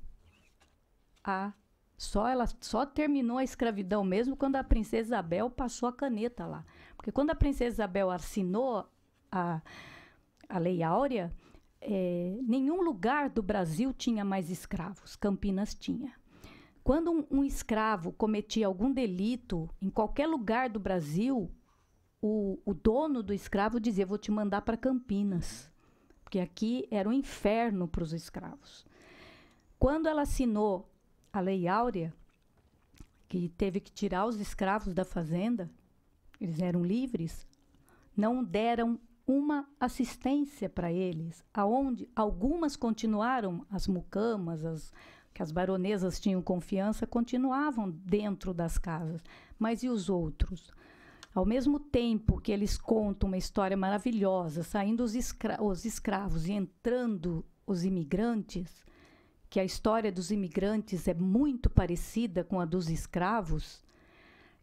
a só ela só terminou a escravidão mesmo quando a princesa Isabel passou a caneta lá. Porque quando a princesa Isabel assinou a, a Lei Áurea, é, nenhum lugar do Brasil tinha mais escravos. Campinas tinha. Quando um, um, escravo cometia algum delito em qualquer lugar do Brasil, o, o dono do escravo dizia: Vou te mandar para Campinas. Porque aqui era um inferno para os escravos. Quando ela assinou a Lei Áurea, que teve que tirar os escravos da fazenda, eles eram livres, não deram uma assistência para eles, aonde algumas continuaram, as mucamas, as que as baronesas tinham confiança, continuavam dentro das casas, mas e os outros? Ao mesmo tempo que eles contam uma história maravilhosa, saindo os, escra os escravos e entrando os imigrantes, que a história dos imigrantes é muito parecida com a dos escravos,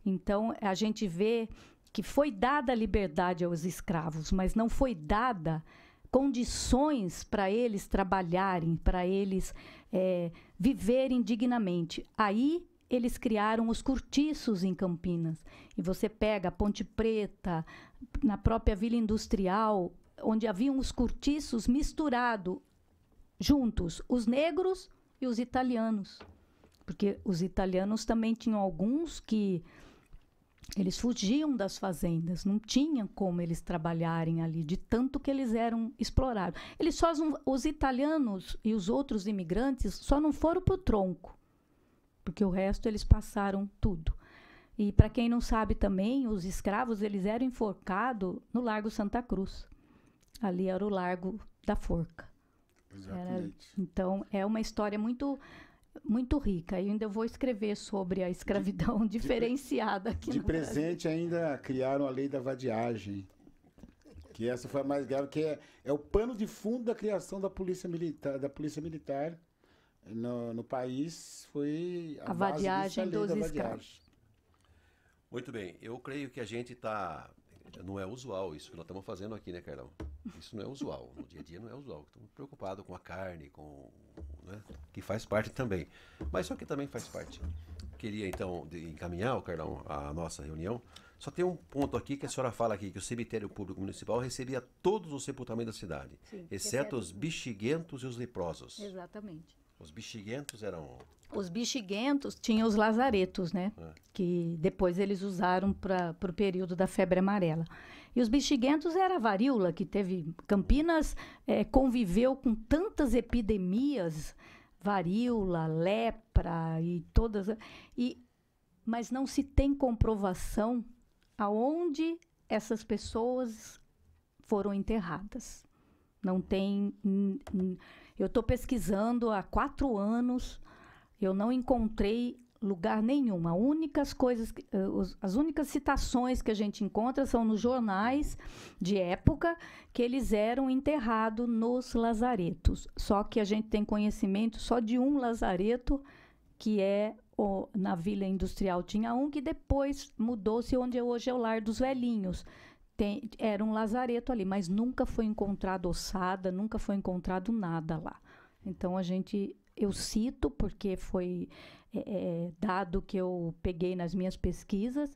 então a gente vê que foi dada liberdade aos escravos, mas não foi dada condições para eles trabalharem, para eles é, viverem dignamente. Aí eles criaram os cortiços em Campinas. E você pega Ponte Preta, na própria Vila Industrial, onde haviam os cortiços misturados juntos os negros e os italianos. Porque os italianos também tinham alguns que eles fugiam das fazendas, não tinha como eles trabalharem ali, de tanto que eles eram explorados. Eles só os italianos e os outros imigrantes só não foram para o tronco, porque o resto eles passaram tudo. E para quem não sabe também, os escravos eles eram enforcados no Largo Santa Cruz. Ali era o Largo da Forca. Era, então, é uma história muito muito rica. E ainda vou escrever sobre a escravidão de, diferenciada aqui De presente Brasil. ainda criaram a lei da vadiagem. Que essa foi a mais grave, que é, é o pano de fundo da criação da polícia militar, da polícia militar no, no país foi a, a vadiagem dos escravos. Muito bem, eu creio que a gente está não é usual isso que nós estamos fazendo aqui, né, Carlão? Isso não é usual. No dia a dia não é usual. Estamos preocupados com a carne, com, né, que faz parte também. Mas só que também faz parte. Queria então encaminhar, Carlão, a nossa reunião. Só tem um ponto aqui que a senhora fala aqui, que o cemitério público municipal recebia todos os sepultamentos da cidade, Sim, exceto os bexiguentos e os leprosos. Exatamente. Os bexiguentos eram os bexiguentos tinham os lazaretos, né? É. Que depois eles usaram para o período da febre amarela. E os bexiguentos era a varíola, que teve. Campinas é, conviveu com tantas epidemias, varíola, lepra e todas. E, mas não se tem comprovação aonde essas pessoas foram enterradas. Não tem. Eu estou pesquisando há quatro anos eu não encontrei lugar nenhum. As únicas coisas, uh, as únicas citações que a gente encontra são nos jornais de época que eles eram enterrados nos lazaretos. Só que a gente tem conhecimento só de um lazareto que é o, na Vila Industrial tinha um que depois mudou-se onde hoje é o Lar dos Velhinhos. Tem, era um lazareto ali, mas nunca foi encontrado ossada, nunca foi encontrado nada lá. Então a gente eu cito porque foi é, é, dado que eu peguei nas minhas pesquisas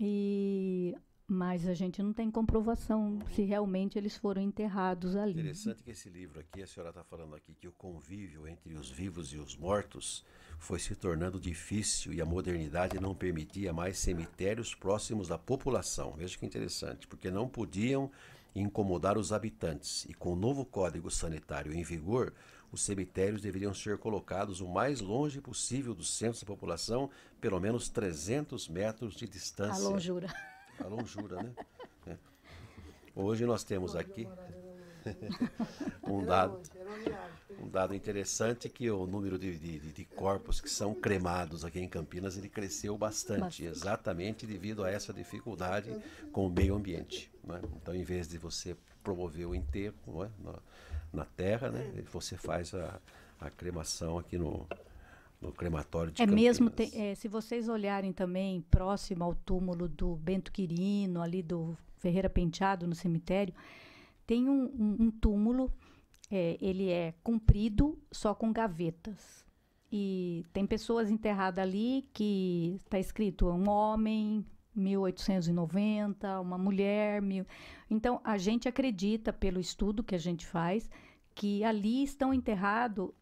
e mas a gente não tem comprovação se realmente eles foram enterrados ali. Interessante que esse livro aqui, a senhora está falando aqui que o convívio entre os vivos e os mortos foi se tornando difícil e a modernidade não permitia mais cemitérios próximos da população. Veja que interessante, porque não podiam incomodar os habitantes. E com o novo código sanitário em vigor, os cemitérios deveriam ser colocados o mais longe possível dos centros da população, pelo menos 300 metros de distância. A longura. A longura, né? É. Hoje nós temos aqui. um dado, um dado interessante que o número de, de, de, corpos que são cremados aqui em Campinas ele cresceu bastante, bastante. exatamente devido a essa dificuldade com o meio ambiente. Né? Então, em vez de você promover o enterro é? Na, terra, né? você faz a, a cremação aqui no, no crematório de É Campinas. mesmo, é, se vocês olharem também próximo ao túmulo do Bento Quirino, ali do Ferreira Penteado, no cemitério, tem um, um, um túmulo, é, ele é comprido, só com gavetas. E tem pessoas enterradas ali que está escrito um homem, 1890, uma mulher, mil. Então a gente acredita pelo estudo que a gente faz que ali estão enterrado,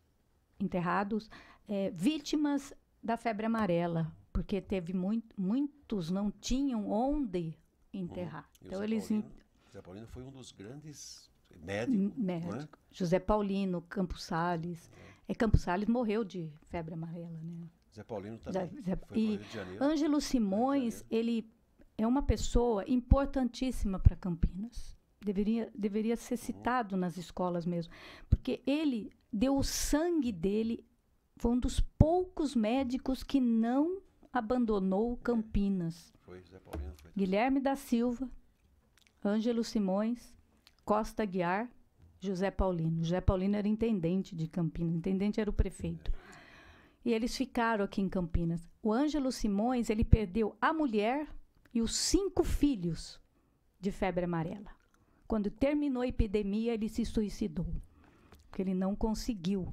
enterrados é, vítimas da febre amarela, porque teve muito, muitos não tinham onde enterrar. Hum, então Zé eles Paulino, Zé Paulino foi um dos grandes médicos, médico. É? José Paulino, Campos Sales. É, Campos Sales morreu de febre amarela, né? Zé Paulino também. Zé, foi e Ângelo Simões, ele é uma pessoa importantíssima para Campinas. Deveria, deveria ser uhum. citado uhum. nas escolas mesmo. Porque ele deu o sangue dele, foi um dos poucos médicos que não abandonou Campinas. Foi Zé Paulino. Foi. Guilherme da Silva, Ângelo Simões, Costa Guiar, José Paulino. José Paulino era intendente de Campinas, intendente era o prefeito. E eles ficaram aqui em Campinas. O Ângelo Simões, ele perdeu a mulher e os cinco filhos de febre amarela. Quando terminou a epidemia, ele se suicidou, porque ele não conseguiu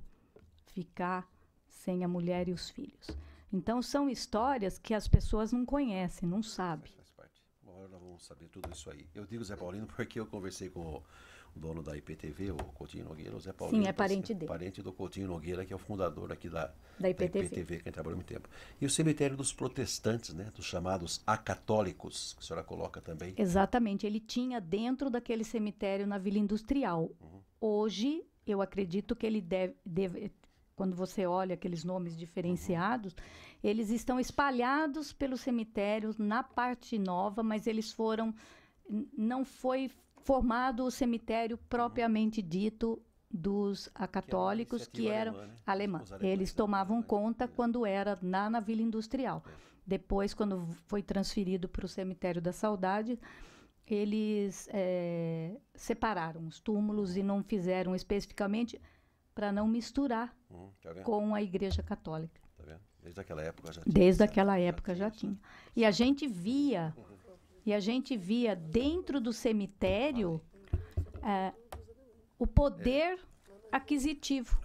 ficar sem a mulher e os filhos. Então são histórias que as pessoas não conhecem, não sabem. Uma hora nós vamos saber tudo isso aí. Eu digo Zé Paulino porque eu conversei com o dono da IPTV, o Coutinho Nogueira, o Zé Paulino. Sim, é parente dele. Parente do Coutinho Nogueira, que é o fundador aqui da, da IPTV. da IPTV, que trabalhou muito tempo. E o cemitério dos protestantes, né, dos chamados acatólicos, que a senhora coloca também. Exatamente, ele tinha dentro daquele cemitério na Vila Industrial. Uhum. Hoje, eu acredito que ele deve, deve quando você olha aqueles nomes diferenciados, eles estão espalhados pelo cemitério na parte nova, mas eles foram não foi formado o cemitério propriamente dito dos acatólicos que, é eram alemã, né? Eles tomavam conta quando era na, na Vila Industrial. Depois, quando foi transferido para o cemitério da Saudade, eles é, separaram os túmulos e não fizeram especificamente para não misturar hum, tá com a Igreja Católica. Tá Desde aquela época já tinha. Desde aquela época já, já tinha. E a gente via, e a gente via dentro do cemitério é, o poder aquisitivo.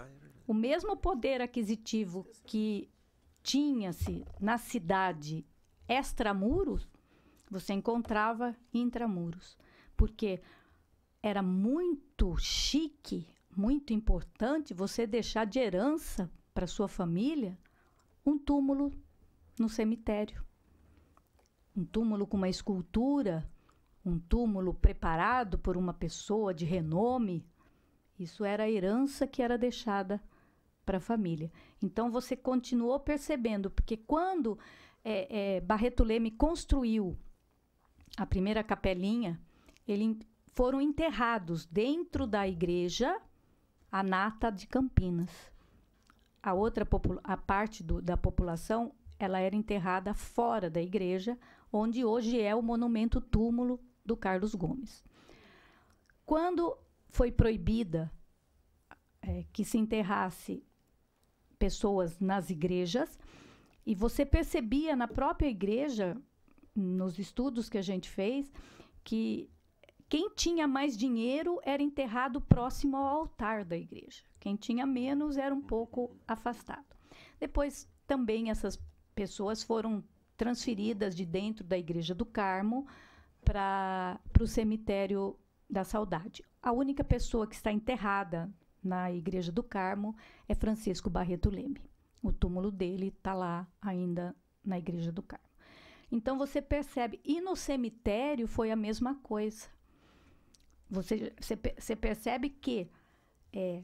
O mesmo poder aquisitivo que tinha-se na cidade extramuros, você encontrava intramuros. Porque era muito chique muito importante você deixar de herança para sua família um túmulo no cemitério. Um túmulo com uma escultura, um túmulo preparado por uma pessoa de renome. Isso era a herança que era deixada para a família. Então você continuou percebendo, porque quando é, é, Barreto Leme construiu a primeira capelinha, eles foram enterrados dentro da igreja a nata de Campinas. A outra a parte do, da população ela era enterrada fora da igreja, onde hoje é o monumento túmulo do Carlos Gomes. Quando foi proibida é, que se enterrasse pessoas nas igrejas, e você percebia na própria igreja, nos estudos que a gente fez, que quem tinha mais dinheiro era enterrado próximo ao altar da igreja. Quem tinha menos era um pouco afastado. Depois, também essas pessoas foram transferidas de dentro da igreja do Carmo para o cemitério da Saudade. A única pessoa que está enterrada na igreja do Carmo é Francisco Barreto Leme. O túmulo dele está lá ainda na igreja do Carmo. Então você percebe, e no cemitério foi a mesma coisa você, você, você percebe que é,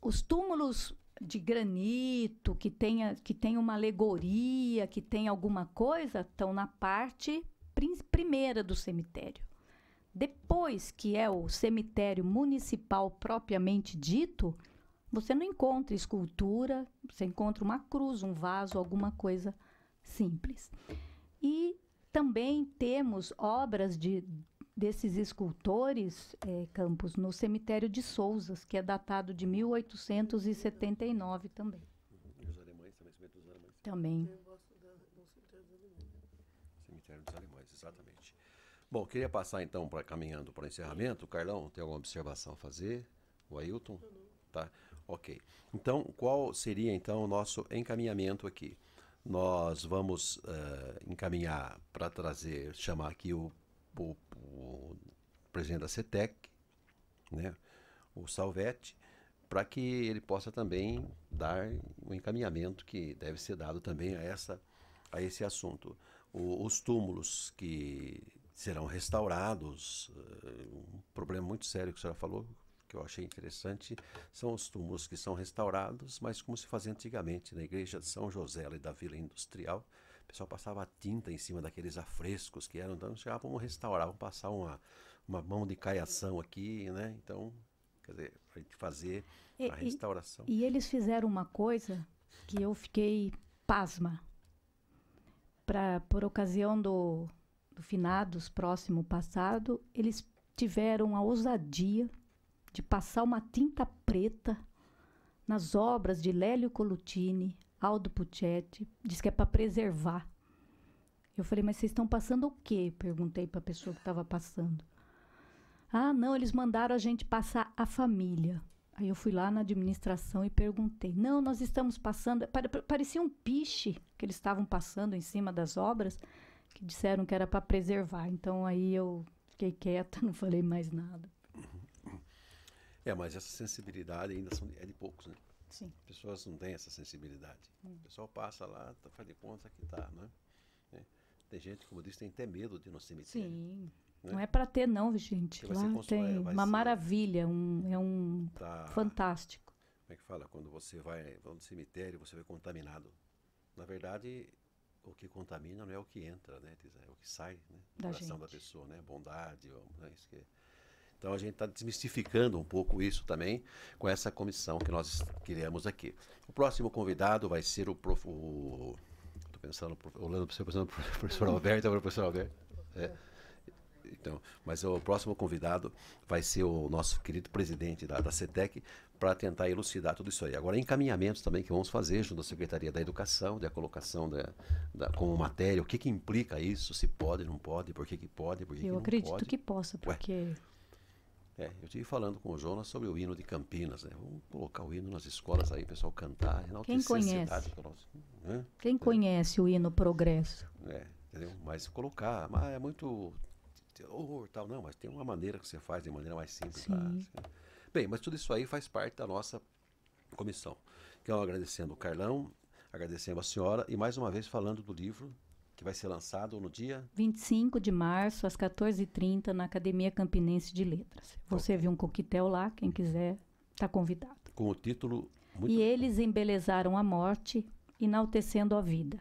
os túmulos de granito, que tenha que tem uma alegoria, que tem alguma coisa, estão na parte prim primeira do cemitério. Depois que é o cemitério municipal propriamente dito, você não encontra escultura, você encontra uma cruz, um vaso, alguma coisa simples. E também temos obras de, desses escultores, é, Campos, no cemitério de Souzas, que é datado de 1879 também. Os alemães também, cemitério dos alemães. Também. Cemitério dos alemães, exatamente. Bom, queria passar então, para caminhando para o encerramento. Carlão, tem alguma observação a fazer? O Ailton? Tá, ok. Então, qual seria então o nosso encaminhamento aqui? Nós vamos uh, encaminhar para trazer, chamar aqui o, o, o presidente da CETEC, né, o Salvete, para que ele possa também dar o um encaminhamento que deve ser dado também a, essa, a esse assunto. O, os túmulos que serão restaurados, uh, um problema muito sério que a senhora falou, que eu achei interessante são os túmulos que são restaurados, mas como se fazia antigamente na igreja de São José e da Vila Industrial. O pessoal passava tinta em cima daqueles afrescos que eram, então chegava, vamos restaurar, vamos passar uma, uma mão de caiação aqui, né? Então, quer dizer, a gente fazer e, a restauração. E, e eles fizeram uma coisa que eu fiquei pasma. Pra, por ocasião do, do finados próximo passado, eles tiveram a ousadia de passar uma tinta preta nas obras de Lélio Colutini, Aldo Puccetti, diz que é para preservar. Eu falei, mas vocês estão passando o quê? Perguntei para a pessoa que estava passando. Ah, não, eles mandaram a gente passar a família. Aí eu fui lá na administração e perguntei. Não, nós estamos passando. Parecia um piche que eles estavam passando em cima das obras, que disseram que era para preservar. Então aí eu fiquei quieta, não falei mais nada. É, mas essa sensibilidade ainda são, é de poucos, né? Sim. As pessoas não têm essa sensibilidade. Hum. O pessoal passa lá, tá, faz de conta que tá, né? É. Tem gente, como disse, tem até medo de ir no cemitério. Sim. Né? Não é para ter, não, gente. Lá tem uma ser... maravilha, um, é um tá. fantástico. Como é que fala? Quando você vai, vai no cemitério, você vai contaminado. Na verdade, o que contamina não é o que entra, né? É o que sai né? da coração gente. da pessoa, né? Bondade, ou, né? isso que então a gente está desmistificando um pouco isso também com essa comissão que nós criamos aqui. O próximo convidado vai ser o prof. Estou pensando, olhando para o professor Alberto, agora o professor Alberto. É. Então, mas o próximo convidado vai ser o nosso querido presidente da, da CETEC para tentar elucidar tudo isso aí. Agora, encaminhamentos também que vamos fazer junto à Secretaria da Educação, da colocação da, da, como matéria, o que, que implica isso, se pode, não pode, por que, que pode, por que, Eu que não acredito pode. que possa, porque... Ué. É, eu estive falando com o Jonas sobre o hino de Campinas, né? Vamos colocar o hino nas escolas aí, o pessoal cantar, Quem conhece? Né? Quem conhece o hino Progresso? É, entendeu? Mas colocar, mas é muito horror, tal, não, mas tem uma maneira que você faz de maneira mais simples. Tá? Bem, mas tudo isso aí faz parte da nossa comissão. Então, agradecendo o Carlão, agradecendo a senhora e mais uma vez falando do livro que vai ser lançado no dia 25 de março, às 14h30, na Academia Campinense de Letras. Você viu um coquetel lá, quem quiser está convidado. Com o título. Muito... E eles embelezaram a morte, enaltecendo a vida.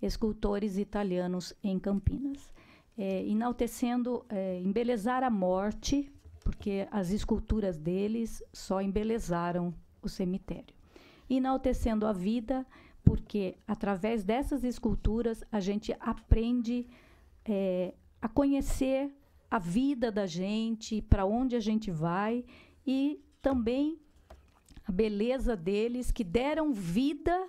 Escultores italianos em Campinas. É, enaltecendo, é, embelezar a morte, porque as esculturas deles só embelezaram o cemitério. Enaltecendo a vida, porque através dessas esculturas a gente aprende é, a conhecer a vida da gente, para onde a gente vai e também a beleza deles que deram vida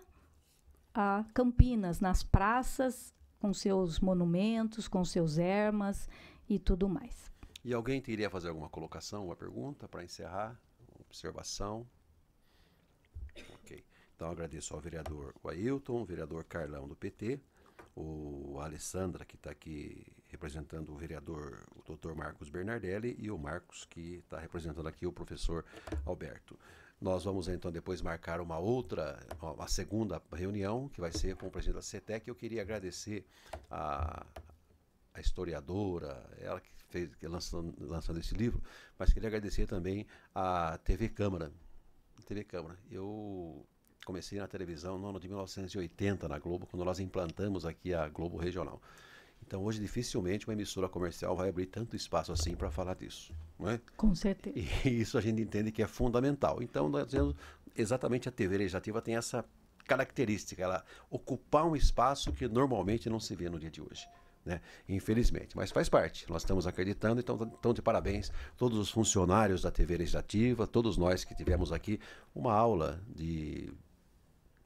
a Campinas, nas praças, com seus monumentos, com seus ermas e tudo mais. E alguém teria fazer alguma colocação, uma pergunta para encerrar? Observação? Então agradeço ao vereador Ailton, vereador Carlão do PT, o Alessandra, que está aqui representando o vereador, o doutor Marcos Bernardelli, e o Marcos, que está representando aqui o professor Alberto. Nós vamos então depois marcar uma outra, uma segunda reunião, que vai ser com o presidente da CETEC. Eu queria agradecer a, a historiadora, ela que fez que lançando, lançando esse livro, mas queria agradecer também a TV Câmara. TV Câmara. Eu comecei na televisão no ano de 1980 na Globo, quando nós implantamos aqui a Globo Regional. Então hoje dificilmente uma emissora comercial vai abrir tanto espaço assim para falar disso. Não é? Com certeza. E isso a gente entende que é fundamental. Então, nós dizemos, exatamente a TV legislativa tem essa característica, ela ocupar um espaço que normalmente não se vê no dia de hoje. Né? Infelizmente, mas faz parte. Nós estamos acreditando, então, então de parabéns todos os funcionários da TV Legislativa, todos nós que tivemos aqui uma aula de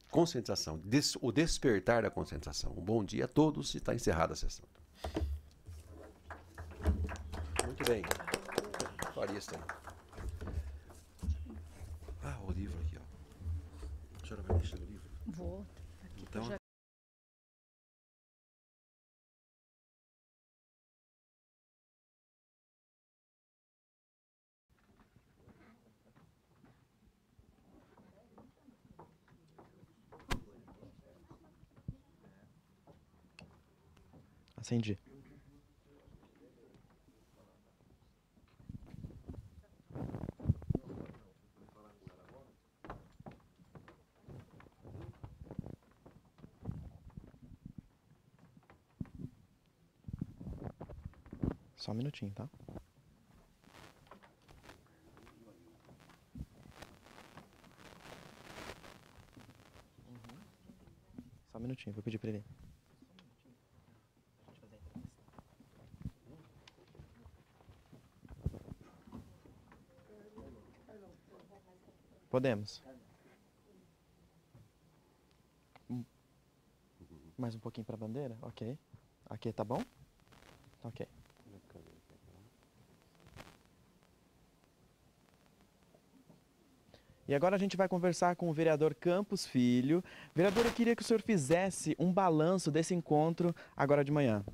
conscientização, des, o despertar da conscientização. Um bom dia a todos e está encerrada a sessão. Muito bem. Faria tem. Ah, o livro aqui, ó. A senhora vai deixar o livro? Vou. Aqui Então, já Acendi. Só um minutinho, tá? Só um minutinho, vou pedir pra ele. Podemos. Mais um pouquinho para a bandeira? Ok. Aqui tá bom? Ok. E agora a gente vai conversar com o vereador Campos Filho. Vereador, eu queria que o senhor fizesse um balanço desse encontro agora de manhã.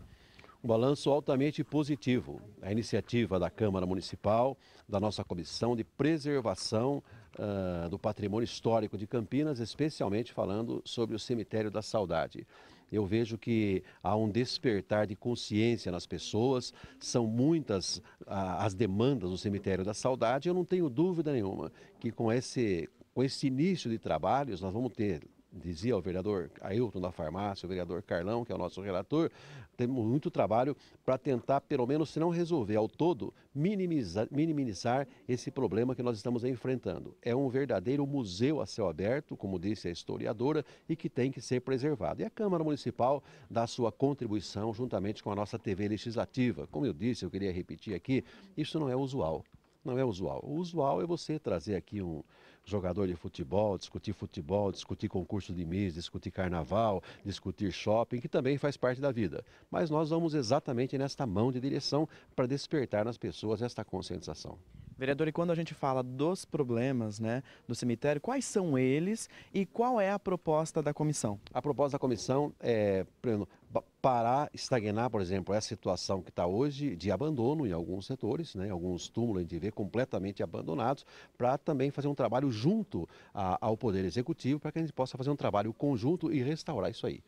Um balanço altamente positivo. A iniciativa da Câmara Municipal, da nossa Comissão de Preservação ah, do Patrimônio Histórico de Campinas, especialmente falando sobre o Cemitério da Saudade. Eu vejo que há um despertar de consciência nas pessoas, são muitas ah, as demandas do Cemitério da Saudade. Eu não tenho dúvida nenhuma que com esse, com esse início de trabalhos nós vamos ter dizia o vereador Ailton da farmácia, o vereador Carlão, que é o nosso relator, temos muito trabalho para tentar, pelo menos, se não resolver ao todo, minimizar, minimizar esse problema que nós estamos enfrentando. É um verdadeiro museu a céu aberto, como disse a historiadora, e que tem que ser preservado. E a Câmara Municipal dá sua contribuição juntamente com a nossa TV legislativa. Como eu disse, eu queria repetir aqui, isso não é usual. Não é usual. O usual é você trazer aqui um, jogador de futebol, discutir futebol, discutir concurso de Miss, discutir carnaval, discutir shopping, que também faz parte da vida. Mas nós vamos exatamente nesta mão de direção para despertar nas pessoas esta conscientização. Vereador, e quando a gente fala dos problemas né, do cemitério, quais são eles e qual é a proposta da comissão? A proposta da comissão é parar, estagnar, por exemplo, essa situação que está hoje de abandono em alguns setores, né, alguns túmulos a gente vê completamente abandonados, para também fazer um trabalho junto a- ao Poder Executivo, para que a gente possa fazer um trabalho conjunto e restaurar isso aí.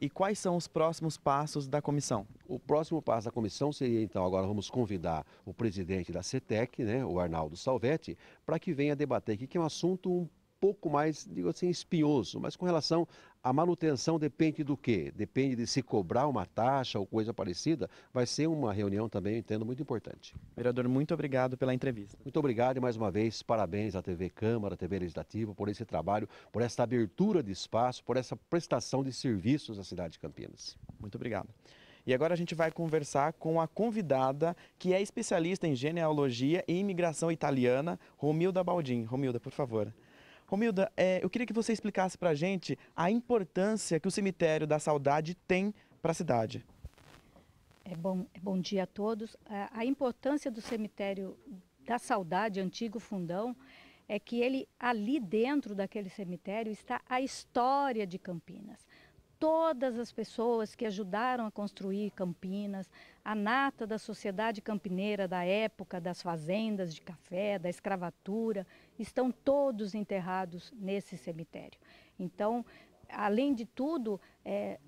E quais são os próximos passos da comissão? O próximo passo da comissão seria, então, agora vamos convidar o presidente da CETEC, né, o Arnaldo Salvetti, para que venha debater aqui, que é um assunto um pouco mais, digo assim, espinhoso, mas com relação à manutenção depende do quê? Depende de se cobrar uma taxa ou coisa parecida, vai ser uma reunião também, eu entendo, muito importante. Vereador, muito obrigado pela entrevista. Muito obrigado e mais uma vez, parabéns à TV Câmara, à TV Legislativa, por esse trabalho, por essa abertura de espaço, por essa prestação de serviços à cidade de Campinas. Muito obrigado. E agora a gente vai conversar com a convidada, que é especialista em genealogia e imigração italiana, Romilda Baldin. Romilda, por favor. Romilda, eh, eu queria que você explicasse para a gente a importância que o cemitério da saudade tem para a cidade. É bom, é bom dia a todos. A, a importância do cemitério da Saudade, antigo fundão, é que ele ali dentro daquele cemitério está a história de Campinas. Todas as pessoas que ajudaram a construir Campinas, a nata da sociedade campineira da época das fazendas de café, da escravatura, estão todos enterrados nesse cemitério. Então, além de tudo, eh,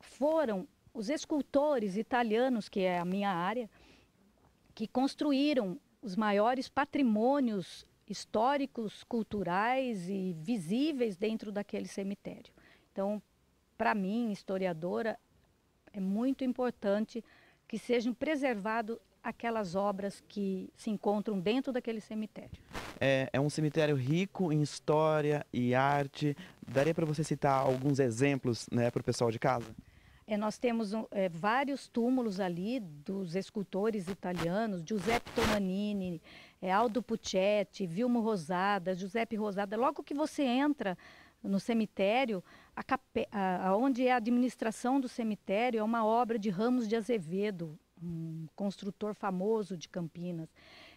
foram os escultores italianos, que é a minha área, que construíram os maiores patrimônios históricos, culturais e visíveis dentro daquele cemitério. Então, para mim, historiadora, é muito importante que sejam preservados aquelas obras que se encontram dentro daquele cemitério. É, é um cemitério rico em história e arte. Daria para você citar alguns exemplos né, para o pessoal de casa? É, nós temos é, vários túmulos ali dos escultores italianos, Giuseppe Tomanini, é, Aldo Puccetti, Vilmo Rosada, Giuseppe Rosada. Logo que você entra no cemitério, a a, onde é a administração do cemitério é uma obra de Ramos de Azevedo, um construtor famoso de Campinas.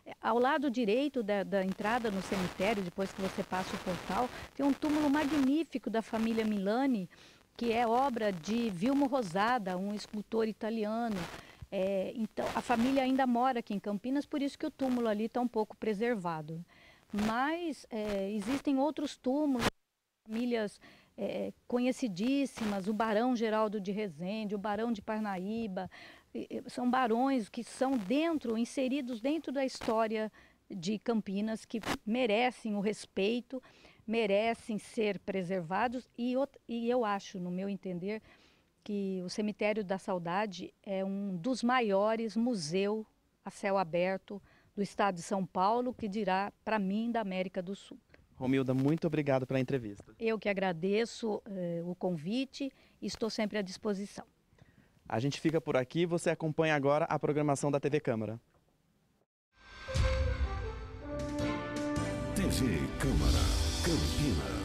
É, ao lado direito da, da, entrada no cemitério, depois que você passa o portal, tem um túmulo magnífico da família Milani, que é obra de Vilmo Rosada, um escultor italiano. É, então, a família ainda mora aqui em Campinas, por isso que o túmulo ali está um pouco preservado. Mas é, existem outros túmulos, famílias é, conhecidíssimas, o Barão Geraldo de Rezende, o Barão de Parnaíba, são barões que são dentro, inseridos dentro da história de Campinas, que merecem o respeito, merecem ser preservados e, e eu acho, no meu entender, que o Cemitério da Saudade é um dos maiores museus a céu aberto do estado de São Paulo, que dirá, para mim, da América do Sul. Romilda, muito obrigado pela entrevista. Eu que agradeço eh, o convite e estou sempre à disposição. A gente fica por aqui, você acompanha agora a programação da TV Câmara. TV Câmara, Campinas.